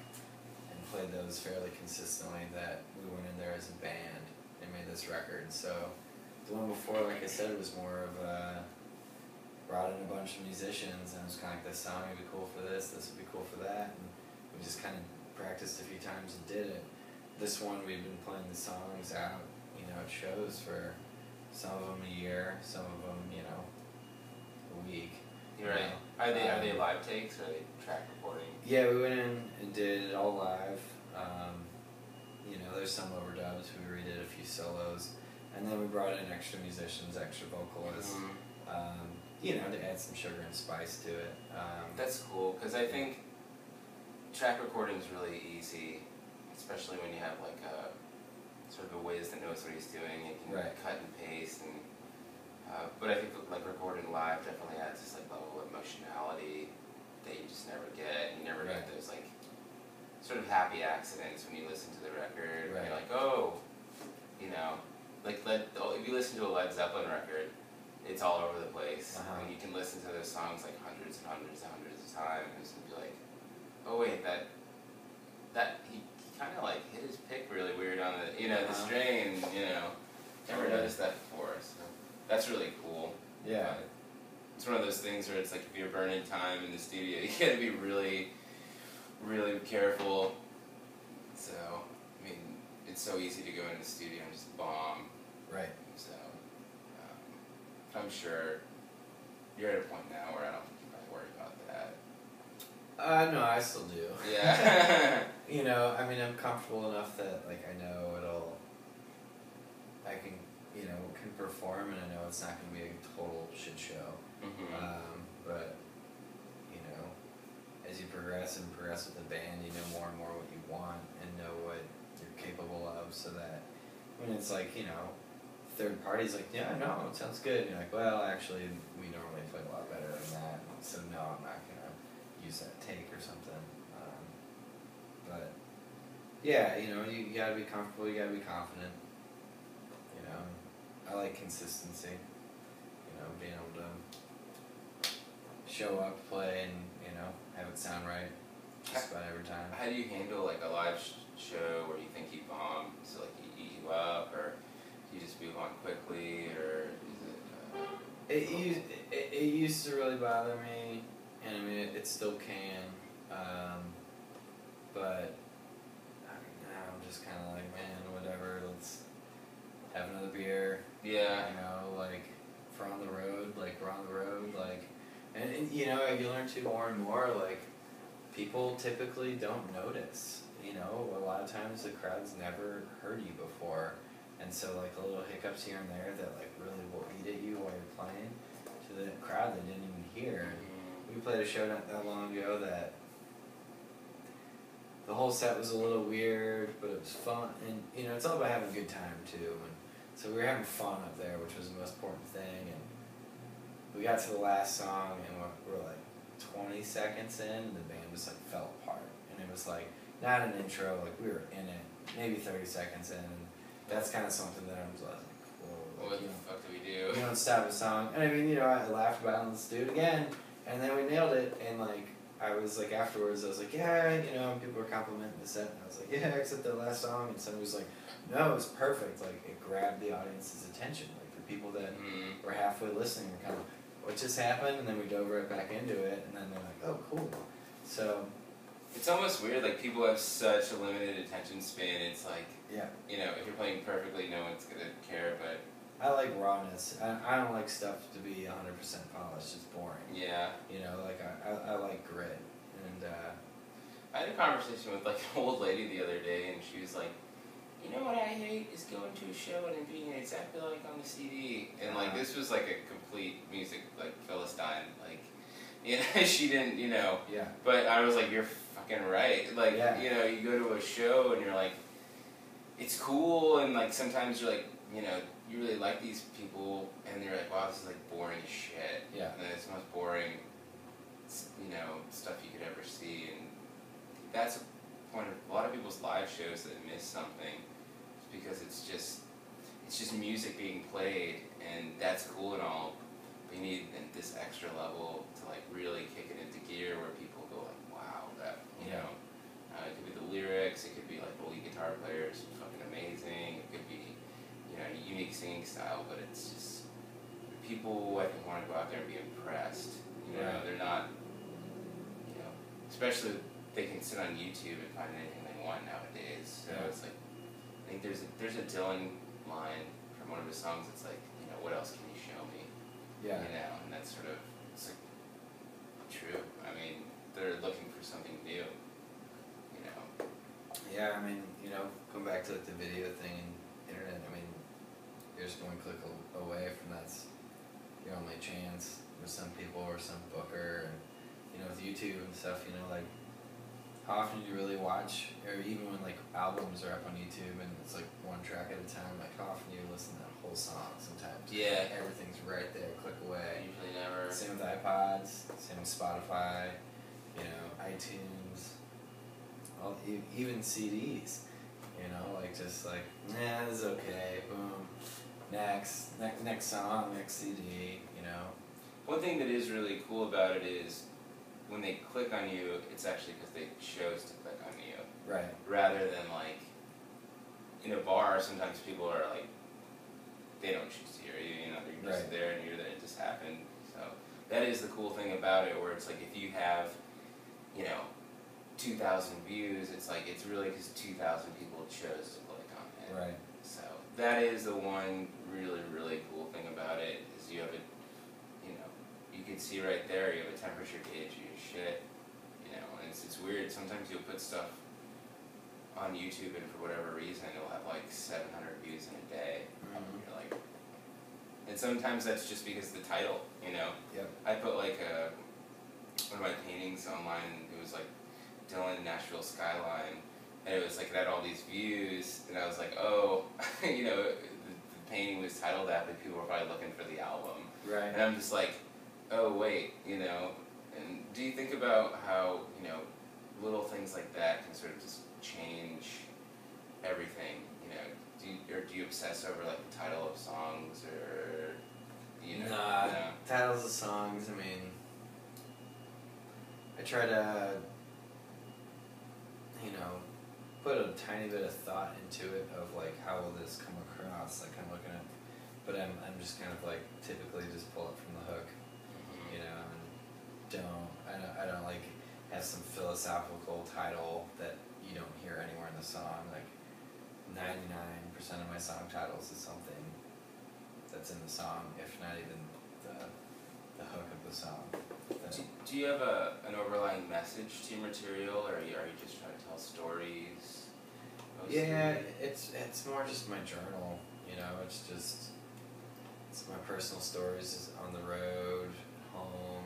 and played those fairly consistently. That we went in there as a band and made this record. So the one before, like I said, was more of a brought in a bunch of musicians and it was kind of like this song would be cool for this, this would be cool for that, and we just kind of practiced a few times and did it. This one we've been playing the songs out, you know, at shows for some of them a year, some of them, you know, a week. You're right. know. Are they are they Um, live takes or are they track recording? Yeah, we went in and did it all live. Um, you know, there's some overdubs. We redid a few solos, and then we brought in extra musicians, extra vocalists. Mhm. Um, you know, to add some sugar and spice to it. Um, That's cool because I think track recording is really easy, especially when you have like a sort of a whiz that knows what he's doing and can Right. cut and paste and. Uh, but I think like recording live definitely adds this like level of emotionality that you just never get. You never Right. get those like sort of happy accidents when you listen to the record. Right. You're like, oh, you know, like let oh, if you listen to a Led Zeppelin record, it's all over the place, Uh-huh. and you can listen to those songs like hundreds and hundreds and hundreds of times and be like, oh wait, that that he, he kind of like hit his pick really weird on the you know the Uh-huh. string, you know, never noticed that before. So that's really cool. Yeah. It's one of those things where it's like if you're burning time in the studio, you gotta be really, really careful. So, I mean, it's so easy to go into the studio and just bomb. Right. So, um, I'm sure you're at a point now where I don't I worry about that. Uh, no, I still do. Yeah. you know, I mean, I'm comfortable enough that like I know it'll. I can, you know, can perform, and I know it's not going to be a total shit show. hmm Um, but you know, as you progress and progress with the band, you know more and more what you want and know what you're capable of, so that when it's like you know, third party's like, yeah, no, it sounds good. And you're like, well, actually, we normally play a lot better than that, so no, I'm not gonna use that take or something. Um, but yeah, you know, you, you gotta be comfortable. You gotta be confident. You know, I like consistency. You know, being able to show up, play, and you know, have it sound right just about every time. How do you handle like a live sh- show where you think you bomb, so like you eat you up, or you just move on quickly, or is it? Uh, It used it, it used to really bother me, and I mean it, it still can, um, but I mean, now I'm just kind of like, man, whatever. Let's have another beer. yeah. You know, like if we're on the road, like we're on the road, like, and, and you know, you learn to more and more, like, people typically don't notice. You know, a lot of times the crowd's never heard you before, and so like the little hiccups here and there that like really will eat at you while you're playing to the crowd they didn't even hear. We played a show not that long ago that the whole set was a little weird, but it was fun, and you know it's all about having a good time too. And so we were having fun up there, which was the most important thing. And we got to the last song, and we're, we're like twenty seconds in, and the band just like fell apart, and it was like not an intro, like we were in it, maybe thirty seconds in, and that's kind of something that I was like, whoa, What the know, fuck do we you do? don't stop a song. And I mean, you know, I laughed about it, let's do it again. And then we nailed it, and like, I was like, afterwards, I was like, yeah, you know, people were complimenting the set, and I was like, yeah, except the last song. And somebody was like, no, it was perfect. Like, it grabbed the audience's attention. Like, the people that Mhm. were halfway listening were kind of, what just happened? And then we dove right back into it, and then they're like, oh, cool. So, It's almost weird. Like people have such a limited attention span. It's like yeah, you know, if you're playing perfectly, no one's gonna care. But I like rawness. I, I don't like stuff to be 100% polished. It's boring. yeah, You know, like, I, I, I like grit. And, uh, I had a conversation with like an old lady the other day, and she was like, "You know what I hate is going to a show and it being exactly like on the CD." And like Uh-huh. this was like a complete music like philistine. Like, you know, she didn't, you know. yeah. But I was like, "You're fucking right." Like, Yeah. you know, you go to a show and you're like, it's cool, and like sometimes you're like, you know, you really like these people, and you're like, "Wow, this is like boring as shit." Yeah. And it's the most boring, you know, stuff you could ever see, and that's a point of a lot of people's live shows that miss something, is because it's just, it's just music being played, and that's cool and all, but you need this extra level to like really kick it into gear where people go like, wow, that, you Yeah. know, uh, it could be the lyrics, it could be like the lead guitar players, fucking amazing, it could be, you know, unique singing style, but it's just, people I think want to go out there and be impressed. You know, Right. they're not, you know, especially they can sit on YouTube and find anything they want nowadays. So Yeah. it's like, I think there's a, there's a Dylan line from one of his songs. It's like, you know, what else can you show me? Yeah. You know, and that's sort of it's like true. I mean, they're looking for something new. You know. Yeah, I mean, you know, going back to like the video thing and internet, I mean, you're just one click a- away from that's your only chance with some people or some booker and you know, with YouTube and stuff, you know, like how often do you really watch, or even when like albums are up on YouTube and it's like one track at a time, like how often do you listen to that whole song? Sometimes Yeah. everything's right there, click away. Usually never. Same with iPods, same with Spotify, you know, iTunes, all, e- even CDs. You know, like just like, nah, this is okay. Boom. Next, next, next song, next CD. You know. One thing that is really cool about it is when they click on you, it's actually because they chose to click on you, Right. rather than like in a bar. Sometimes people are like they don't choose to hear you. You know, they're just Right. there and you're there. It just happened. So that is the cool thing about it, where it's like if you have, you know, two thousand views, it's like it's really because two thousand people chose to click on it. Right. So that is the one really really cool thing about it is you have a, you know, you can see right there you have a temperature gauge of your shit, you know, and it's it's weird. Sometimes you'll put stuff on YouTube and for whatever reason it'll have like seven hundred views in a day. Mhm. And you're like, and sometimes that's just because the title, you know. Yep. I put like a one of my paintings online. It was like Dylan Nashville skyline, and it was like it had all these views, and I was like, oh, you know, painting was titled that, but people were probably looking for the album, Right. and I'm just like, oh wait, you know. And do you think about how you know little things like that can sort of just change everything? You know, do you, or do you obsess over like the title of songs or you know? Nah, no? titles of songs. I mean, I try to, you know, put a tiny bit of thought into it of like how will this come across. Like I'm looking at, but I'm I'm just kind of like typically just pull it from the hook, Mhm. you know, and don't I don't I don't like have some philosophical title that you don't hear anywhere in the song. Like ninety nine percent of my song titles is something that's in the song, if not even the the hook of the song. Do, do you have a, an overlying message to your material, or are you, are you just trying to tell stories? mostly? yeah, it's it's more just my journal. You know, it's just it's my personal stories on the road, home,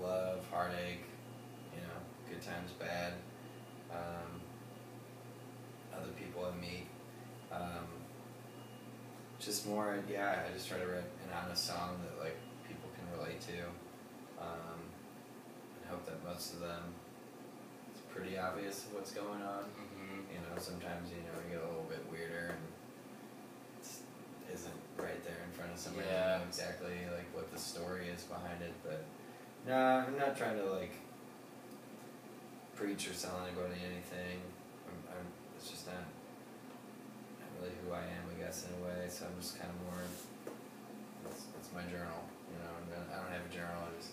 love, heartache. You know, good times, bad. Um, other people I meet. Um, just more, yeah. I just try to write an honest song that like people can relate to, um, and hope that most of them. It's pretty obvious what's going on. Mhm. You know, sometimes you know you get a little bit weirder and it isn't right there in front of somebody Yeah. know exactly like what the story is behind it. But no, I'm not trying to like preach or sell anybody anything. I'm, I'm it's just not not really who I am, I guess, in a way. So I'm just kind of more. It's, it's my journal, you know. I don't have a journal. It's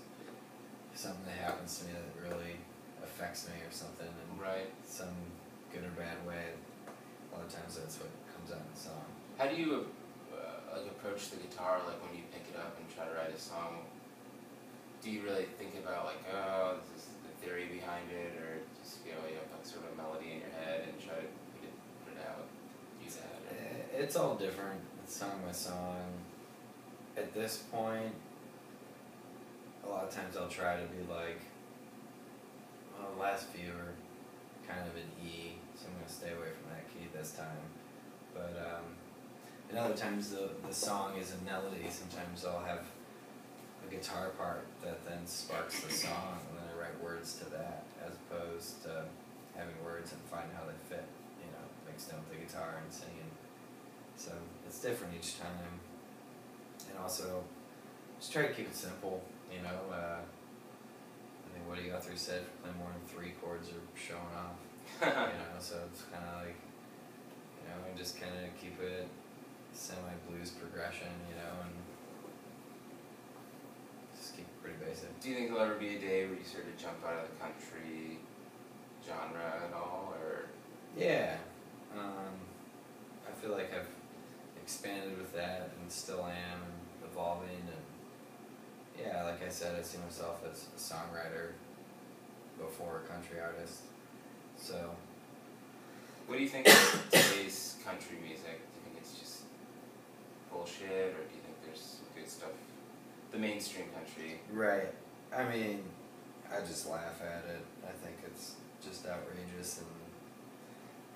something that happens to me that really affects me or something, and Right. some good or bad way. A lot of times that's what comes out in the song. How do you uh, like approach the guitar? Like when you pick it up and try to write a song, do you really think about like, oh, this is the theory behind it, or just you know, you have like sort of a melody in your head and try to put it, put it out, use that? Or? It's all different. It's song by song. At this point, a lot of times I'll try to be like, the last few are kind of an E, so I'm gonna stay away from that key this time. But um, and other times the the song is a melody. Sometimes I'll have a guitar part that then sparks the song, and then I write words to that, as opposed to having words and finding how they fit. You know, mixed in with the guitar and singing. So it's different each time, and also just try to keep it simple. You know, uh, Woody Guthrie said, play more than three chords are showing off you know, so it's kind of like, you know, and just kind of keep it semi blues progression, you know, and just keep it pretty basic. Do you think there'll ever be a day where you sort of jump out of the country genre at all, or Yeah, um, I feel like I've expanded with that and still am and evolving and yeah, like I said, I see myself as a songwriter before a country artist. So what do you think of today's country music? Do you think it's just bullshit, or do you think there's some good stuff? The mainstream country. Right. I mean, I just laugh at it. I think it's just outrageous and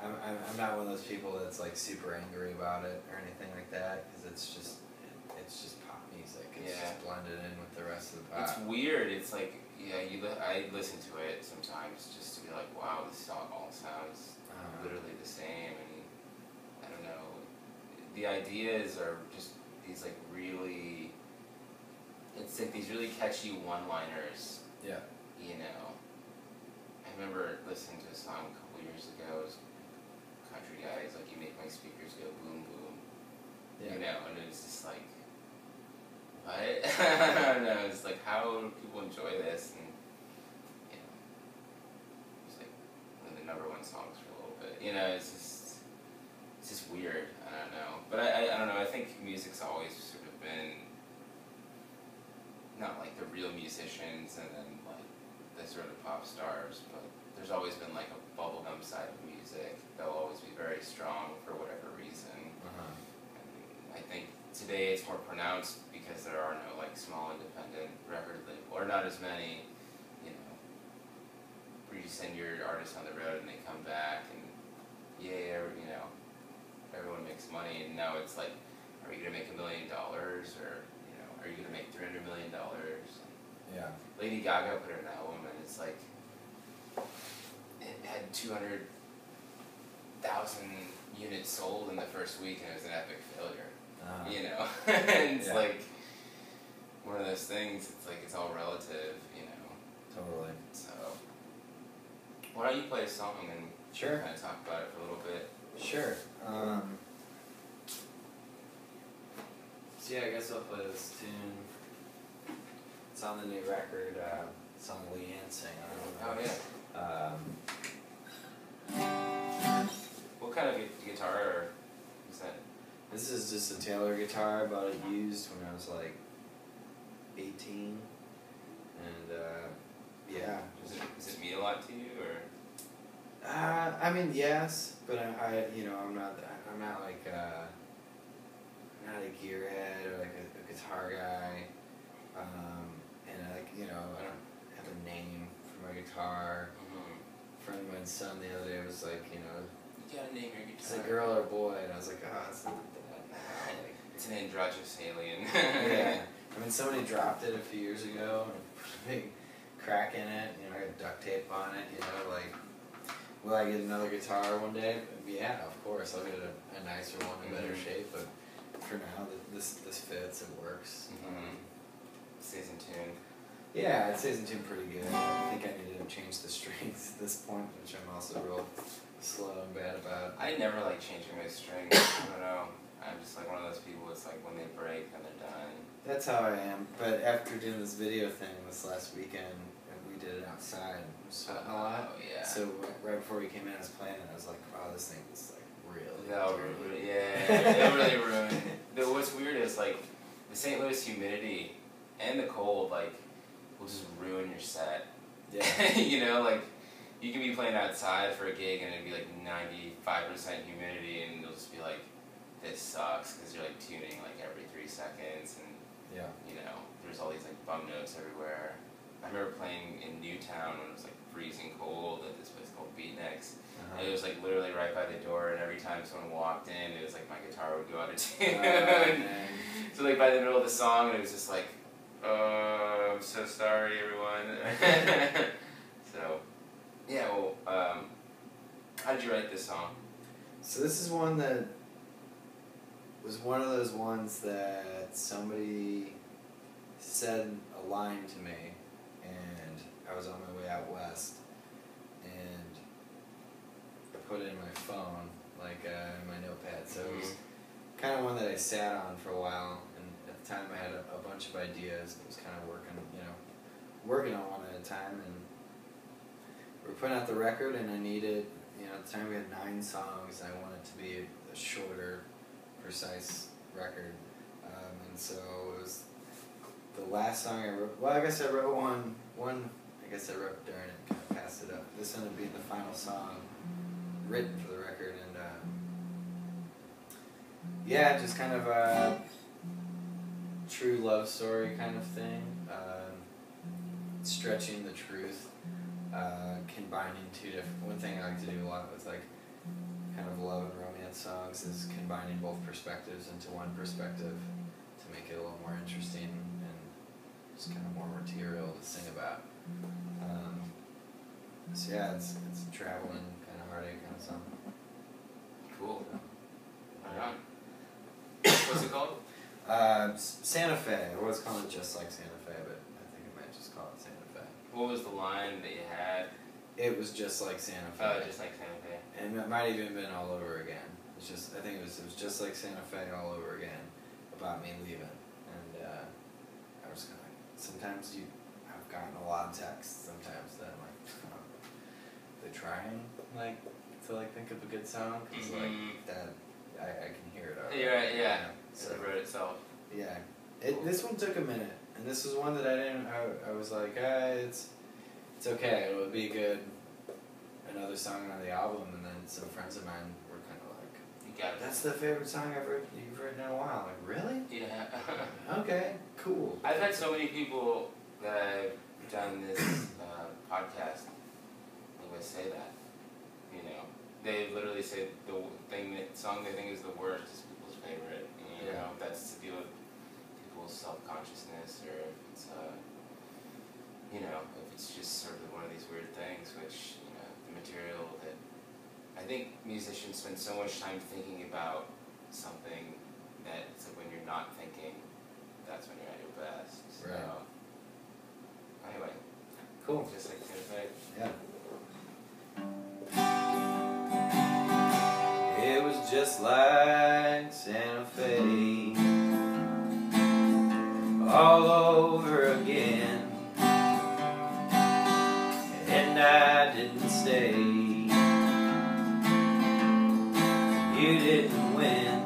I'm, I'm, I'm not one of those people that's like super angry about it or anything like that because it's just it's just music it's Yeah. just blended in with the rest of the pop It's weird. It's like yeah, you li- I listen to it sometimes just to be like, wow, this song all sounds Uh, literally the same, and I don't know. The ideas are just these like really. It's like these really catchy one-liners, yeah you know. I remember listening to a song a couple years ago. It was country guys like you make my speakers go boom boom. yeah You know, and it's just like, what? I don't know. It's like, how do people enjoy this? And you know, it's like one of the number one songs for a little bit. You know, it's just, it's just weird. I don't know, but I, I, I don't know. I think music's always sort of been not like the real musicians and then like the sort of pop stars, but there's always been like a bubblegum side of music that'll always be very strong for whatever reason. uh-huh. And I think today it's more pronounced because there are no like small independent record label or not as many, you know, where you send your artist on the road and they come back and yeah, you know, everyone makes money and now it's like, are you gonna make a million dollars or you know, are you gonna make three hundred million dollars? yeah Lady Gaga put out an album and it's like it had two hundred thousand units sold in the first week and it was an epic failure. uh, You know? and it's Yeah. like one of those things, it's like it's all relative, you know. totally So why don't you play a song and Sure. kind of talk about it for a little bit? Sure. Um, so yeah, I guess I'll play this tune. It's on the new record. Uh, song Leanne sang on. Oh yeah. Um, What kind of guitar is that? this is just a Taylor guitar I bought it used when I was like eighteen, and uh, yeah. Does it, does it mean a lot to you or? Uh, I mean yes, but I, I you know I'm not I'm not like uh, I'm not a gearhead or like a, a guitar guy, um, and I like you know I don't have a name for my guitar. Mhm. A friend of mine's son the other day was like you know You gotta name your it's a girl or a boy, and I was like oh it's not that. Like, It's an androgynous alien. yeah, I mean somebody dropped it a few years ago and put a big crack in it. You know, I got duct tape on it. You know, like, will I get another guitar one day? Yeah, of course. I'll get a, a nicer one in better Mhm. shape. But for now, this this fits. It works. Mhm. Stays in tune. Yeah, it stays in tune pretty good. I think I need to change the strings at this point, which I'm also real slow and bad about. I never like changing my strings. I don't know. I'm just like one of those people. It's like when they break, then they're done. That's how I am. But after doing this video thing this last weekend, and we did it outside, I was sweating a lot. Oh yeah. So right- before we came in, I was playing it. I was like, "Wow, this thing is like really." That'll ruin, yeah, it'll really ruin. The, what's weird is like the St. Louis humidity and the cold like will just ruin your set. Yeah. you know, like you can be playing outside for a gig and it'd be like ninety five percent humidity, and you'll just be like, "This sucks," because you're like tuning like every three seconds, and Yeah. you know, there's all these like bum notes everywhere. I remember playing in Newtown when it was like freezing cold at this place called Beatniks. Uh-huh. And it was like literally right by the door, and every time someone walked in, it was like my guitar would go out of tune. Man. so like by the middle of the song, it was just like, "Oh, I'm so sorry, everyone." so, yeah. Well, um, how did you write this song? So this is one that was one of those ones that somebody said a line to me, and I was on my way out west, and I put it in my phone, like uh, in my notepad. So it was kind of one that I sat on for a while, and at the time I had a, a bunch of ideas. It was kind of working, you know, working on one at a time, and we we're putting out the record, and I needed, you know, at the time we had nine songs, and I wanted to be a, a shorter, precise record, um, and so it was the last song I wrote. Well, I guess I wrote one. One, I guess I wrote during it, kind of passed it up. This ended up being the final song written for the record, and. Uh, yeah, just kind of a true love story kind of thing. Um, stretching the truth uh, combining two different. One thing I like to do a lot with like kind of love and romance songs is combining both perspectives into one perspective to make it a little more interesting and just kind of more material to sing about. Um, so yeah, it's it's a traveling kind of heartache kind of song. Cool. Right. What's it called? Uh, Santa Fe. I was calling it just like Santa Fe, but I think I might just call it Santa Fe. What was the line that you had? It was just like Santa Fe. Oh, just like Santa Fe. And it might even been all over again. It's just I think it was it was just like Santa Fe all over again about me leaving. And uh, I was kind of like sometimes you I've gotten a lot of texts sometimes that I'm like they're trying like to like think of a good song because Mhm. like that I, I can hear it already. Right, yeah. So So it wrote itself. yeah, it this one took a minute, and this was one that I didn't. I, I was like, ah, it's it's okay. It would be good. Another song on the album, and then some friends of mine were kind of like, You got it. "That's the favorite song I've heard you've written in a while." Like, really? Yeah. Okay, cool. I've had so many people that I've done this uh, podcast with say that. You know, they literally say the thing that song they think is the worst is people's favorite. You know, that's to deal with people's self consciousness or if it's uh, you know, if it's just sort of one of these weird things, which you know, the material that I think musicians spend so much time thinking about something that it's like when you're not thinking, that's when you're at your best. So, Right. Anyway, Cool. just like Santa Fe. Yeah. It was just like Santa Fe all over again, I didn't stay. You didn't win.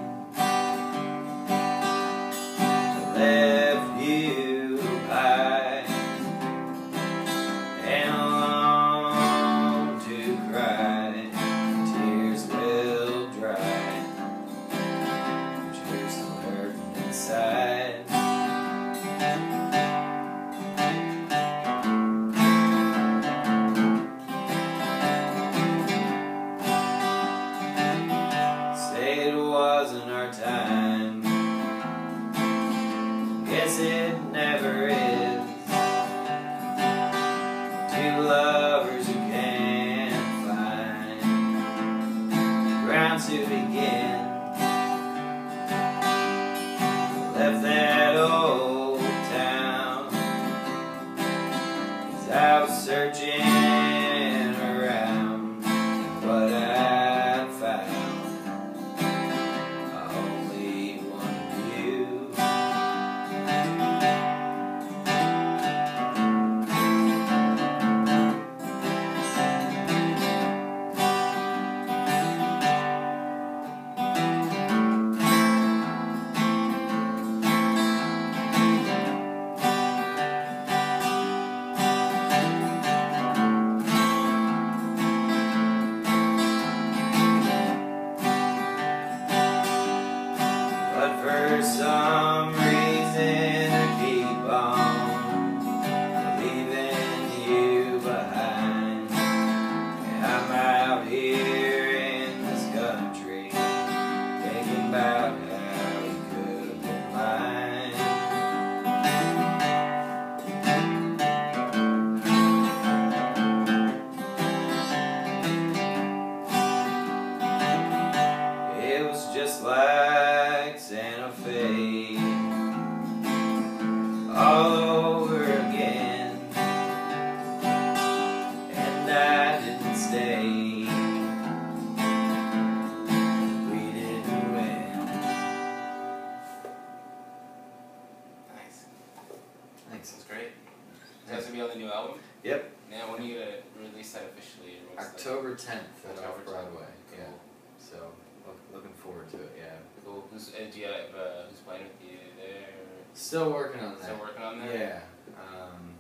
Be on the new album? Yep. Now, when are you gonna release that officially? October tenth at October Off Broadway. 10th. Yeah. So look, looking forward to it. Yeah. Cool. Who's, uh, do you have, uh, who's playing with you there? Still working on that. Still working on that? Yeah. Um,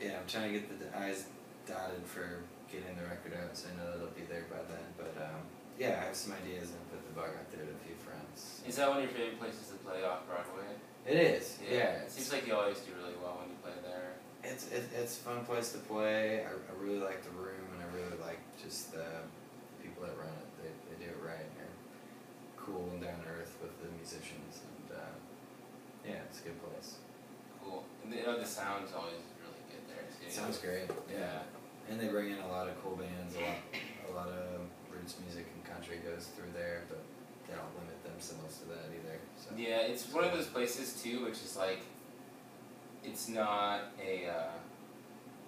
yeah, I'm trying to get the eyes dotted for getting the record out, so I know that it'll be there by then. But um, yeah, I have some ideas and put the bug out there to a few friends. Is that one of your favorite places to play off Broadway? It is. Yeah. It seems like you always do really well when you play there. It's it, it's a fun place to play. I, I really like the room, and I really like just the people that run it. They, they do it right. and They're cool and down to earth with the musicians, and uh, yeah, it's a good place. Cool. And you know the sound's always really good there too. It sounds great. Yeah. And they bring in a lot of cool bands. A lot, a lot of roots music and country goes through there, but they don't limit themselves to that either. So Yeah, it's one of those places too, which is like, it's not a, uh,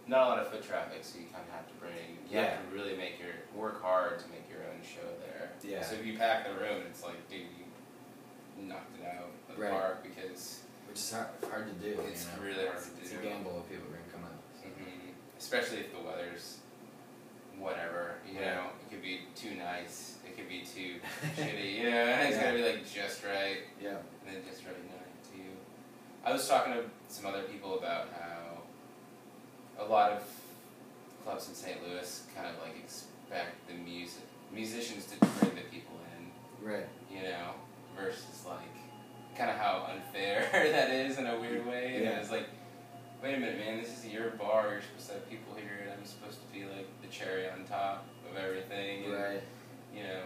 not a lot of foot traffic, so you kind of have to bring, you Yeah. have to really make your, work hard to make your own show there. Yeah. So if you pack the room, it's like, dude, you knocked it out of the Right. park because, which is hard, hard to do. It's you know? really hard to It's do. a gamble if people are gonna come out. mhm, especially if the weather's whatever, you Right. know, it could be too nice, it could be too shitty, you know, it's Yeah. gotta be like just right. Yeah. and then just right now to you. I was talking to some other people about how a lot of clubs in St. Louis kind of like expect the music musicians to bring the people in, Right. you know, versus like kind of how unfair that is in a weird way. And it's like, wait a minute, man, this is your bar. You're supposed to have people here, and I'm supposed to be like the cherry on top of everything. And, Right. you know,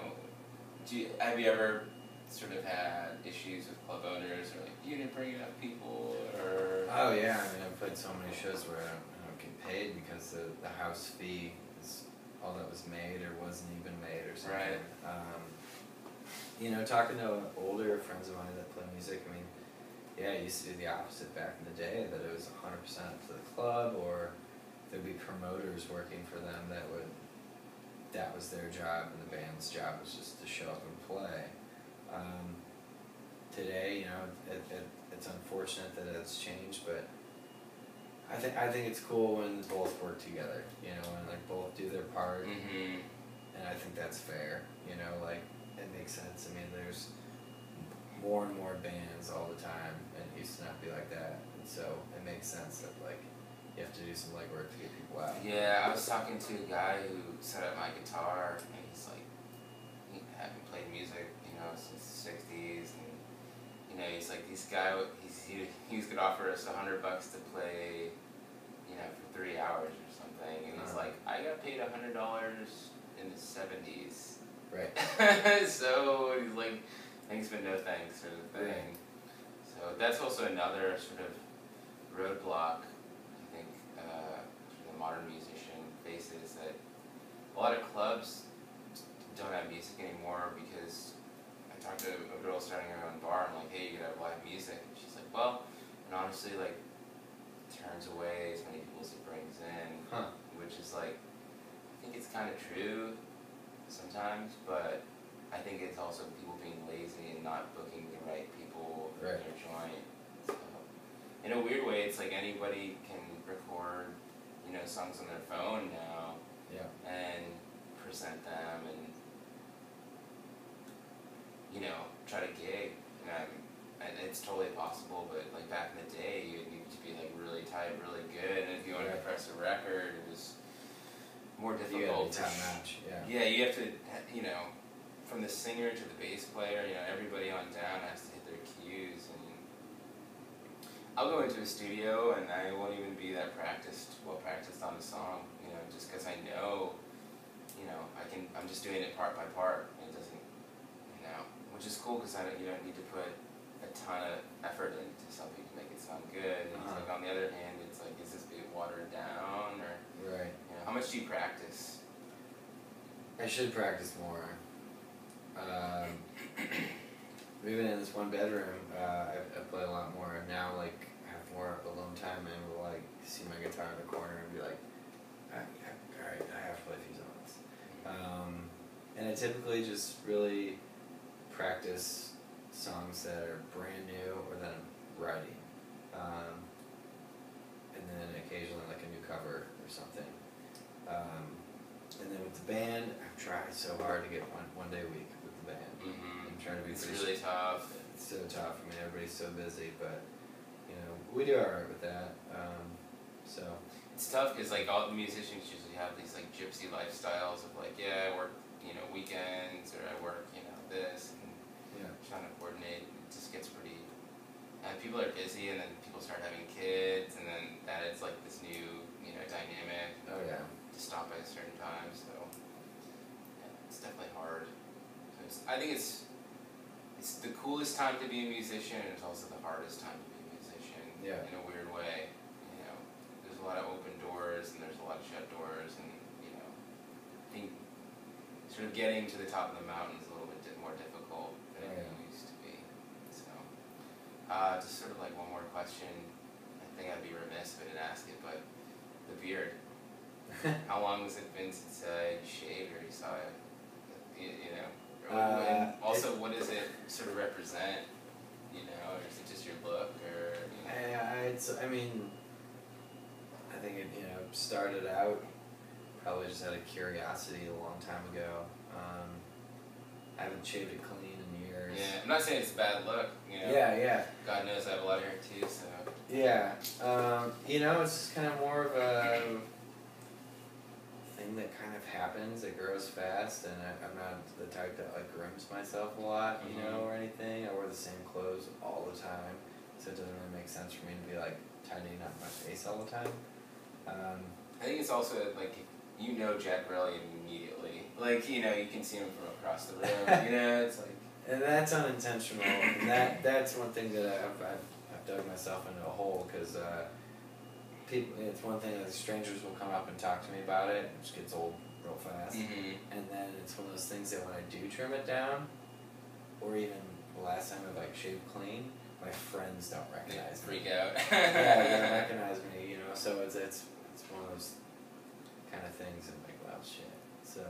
do you, have you ever sort of had issues with club owners or like you didn't bring enough people or Oh yeah, I mean I've played so many shows where I don't, I don't get paid because the, the house fee is all that was made or wasn't even made or something. Right. Um, you know, talking to older friends of mine that play music, I mean, yeah, I used to do the opposite back in the day, that it was hundred percent to the club or there'd be promoters working for them that would that was their job and the band's job was just to show up and play. Um, today, you know, it, it, it's unfortunate that it's changed, but I think I think it's cool when both work together. You know, and like both do their part, mm-hmm. and I think that's fair. You know, like it makes sense. I mean, there's more and more bands all the time, and it used to not be like that. And so it makes sense that like you have to do some legwork to get people out. yeah i was talking to a guy who set up my guitar and he's like he hadn't played music you know since the 60s and you know he's like this guy he's he, he's gonna offer us a hundred bucks to play you know for three hours or something and he's Uh-huh. like i got paid a hundred dollars in the 70s Right. so he's like, thanks but no thanks sort of thing. So that's also another sort of roadblock, I think, uh, for the modern musician faces that a lot of clubs don't have music anymore because talked to a girl starting her own bar. I'm like, hey, you could have live music, and she's like, well, and honestly, like, turns away as many people as it brings in Huh. which is like, I think it's kind of true sometimes, but I think it's also people being lazy and not booking the right people Right. their joint. So, in a weird way, it's like anybody can record, you know, songs on their phone now Yeah. and present them and, you know, try to gig. And, and it's totally possible, but like back in the day, you needed to be like really tight, really good, and if you wanted to press a record, it was more You gotta be difficult. top notch. Yeah. Yeah, you have to, you know, from the singer to the bass player, you know, everybody on down has to hit their cues. And I'll go into a studio and I won't even be that practiced, well practiced on the song, you know, just because I know, you know, I can, I'm just doing it part by part. It doesn't, you know, which is cool because I don't, you don't need to put a ton of effort into something to make it sound good. And Uh-huh. like on the other hand, it's like, is this being watered down or, Right. you know, how much do you practice? I should practice more. Um, even in this one bedroom, uh, I, I play a lot more now. Like I have more alone time and will like see my guitar in the corner and be like, "Ah, yeah, all right, I have to play a few songs. Um, and I typically just really practice songs that are brand new or that I'm writing. Um, and then occasionally like a new cover or something. Um, and then with the band, I've tried so hard to get one one day a week with the band. Mm-hmm. I'm trying to be It's really tough. It's so tough. I mean, everybody's so busy, but you know, we do all right with that. Um, so It's tough because like all the musicians usually have these like gypsy lifestyles of like yeah I work you know weekends or I work you know this and trying to coordinate it just gets pretty and people are busy and then people start having kids and then that is like this new oh, by a certain time. So yeah, it's definitely hard. So it's, I think it's it's the coolest time to be a musician, and it's also the hardest time to be a musician. Yeah. In a weird way, you know, there's a lot of open doors and there's a lot of shut doors, and you know, I think sort of getting to the top of the mountain is a little bit more difficult than Oh, it yeah. used to be. So, uh, just sort of like one more question. I think I'd be remiss if I didn't ask it, but the beard. How long has it been since uh, you shaved or you saw it? You, you know, Uh, and also what does it sort of represent? You know, or is it just your look, or you know? I, I, it's, I mean, I think it, you know, started out probably just out of curiosity a long time ago. Um, I haven't shaved it clean years. Yeah, I'm not saying it's a bad look. You know, Yeah, yeah, God knows I have a lot of hair too, so yeah. Um, you know, it's kind of more of a thing that kind of happens. It grows fast, and I, I'm not the type that like grooms myself a lot, you know, Mhm. or anything. I wear the same clothes all the time, so it doesn't really make sense for me to be like tidying up my face all the time. Um, I think it's also like you know Jack Grelle immediately. Like you know you can see him from across the room. you know, it's like And that's unintentional. and that that's one thing that I've I've, I've dug myself into a hole because uh, people. It's one thing that strangers will come up and talk to me about it, which gets old real fast. mhm. And then it's one of those things that when I do trim it down, or even the last time I like shaved clean, my friends don't they recognize me. freak out. yeah, they don't recognize me. You know, so it's it's it's one of those kind of things. and like, wow, shit. So.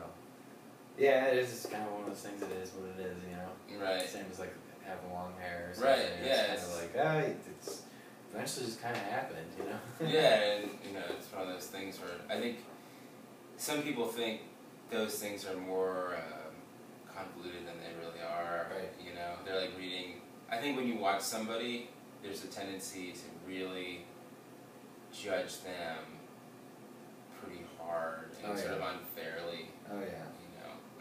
Yeah, it is just kind of one of those things. It is what it is, you know. Right. Same as like having long hair or something. Right, yeah, It's kind of like, ah, it's eventually just kind of happened, you know? yeah, and you know, it's one of those things where I think some people think those things are more um, convoluted than they really are. Right. You know, they're like reading. I think when you watch somebody, there's a tendency to really judge them pretty hard and Oh, sort yeah. of unfairly. oh, yeah.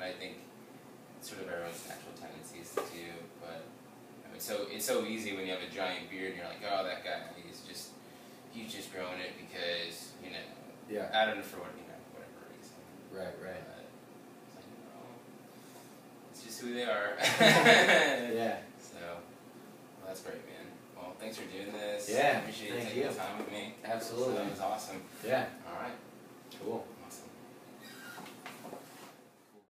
I think it's sort of everyone's natural tendencies to do, but I mean, so it's so easy when you have a giant beard and you're like, oh, that guy, he's just he's just growing it because you know Yeah. I don't know for what you know whatever reason. Right, right. But it's like no, it's just who they are. Yeah. So, well, that's great, man. Well, thanks for doing this. Yeah, I appreciate you taking you. the time with me. Absolutely. So that was awesome. Yeah. All right. Cool.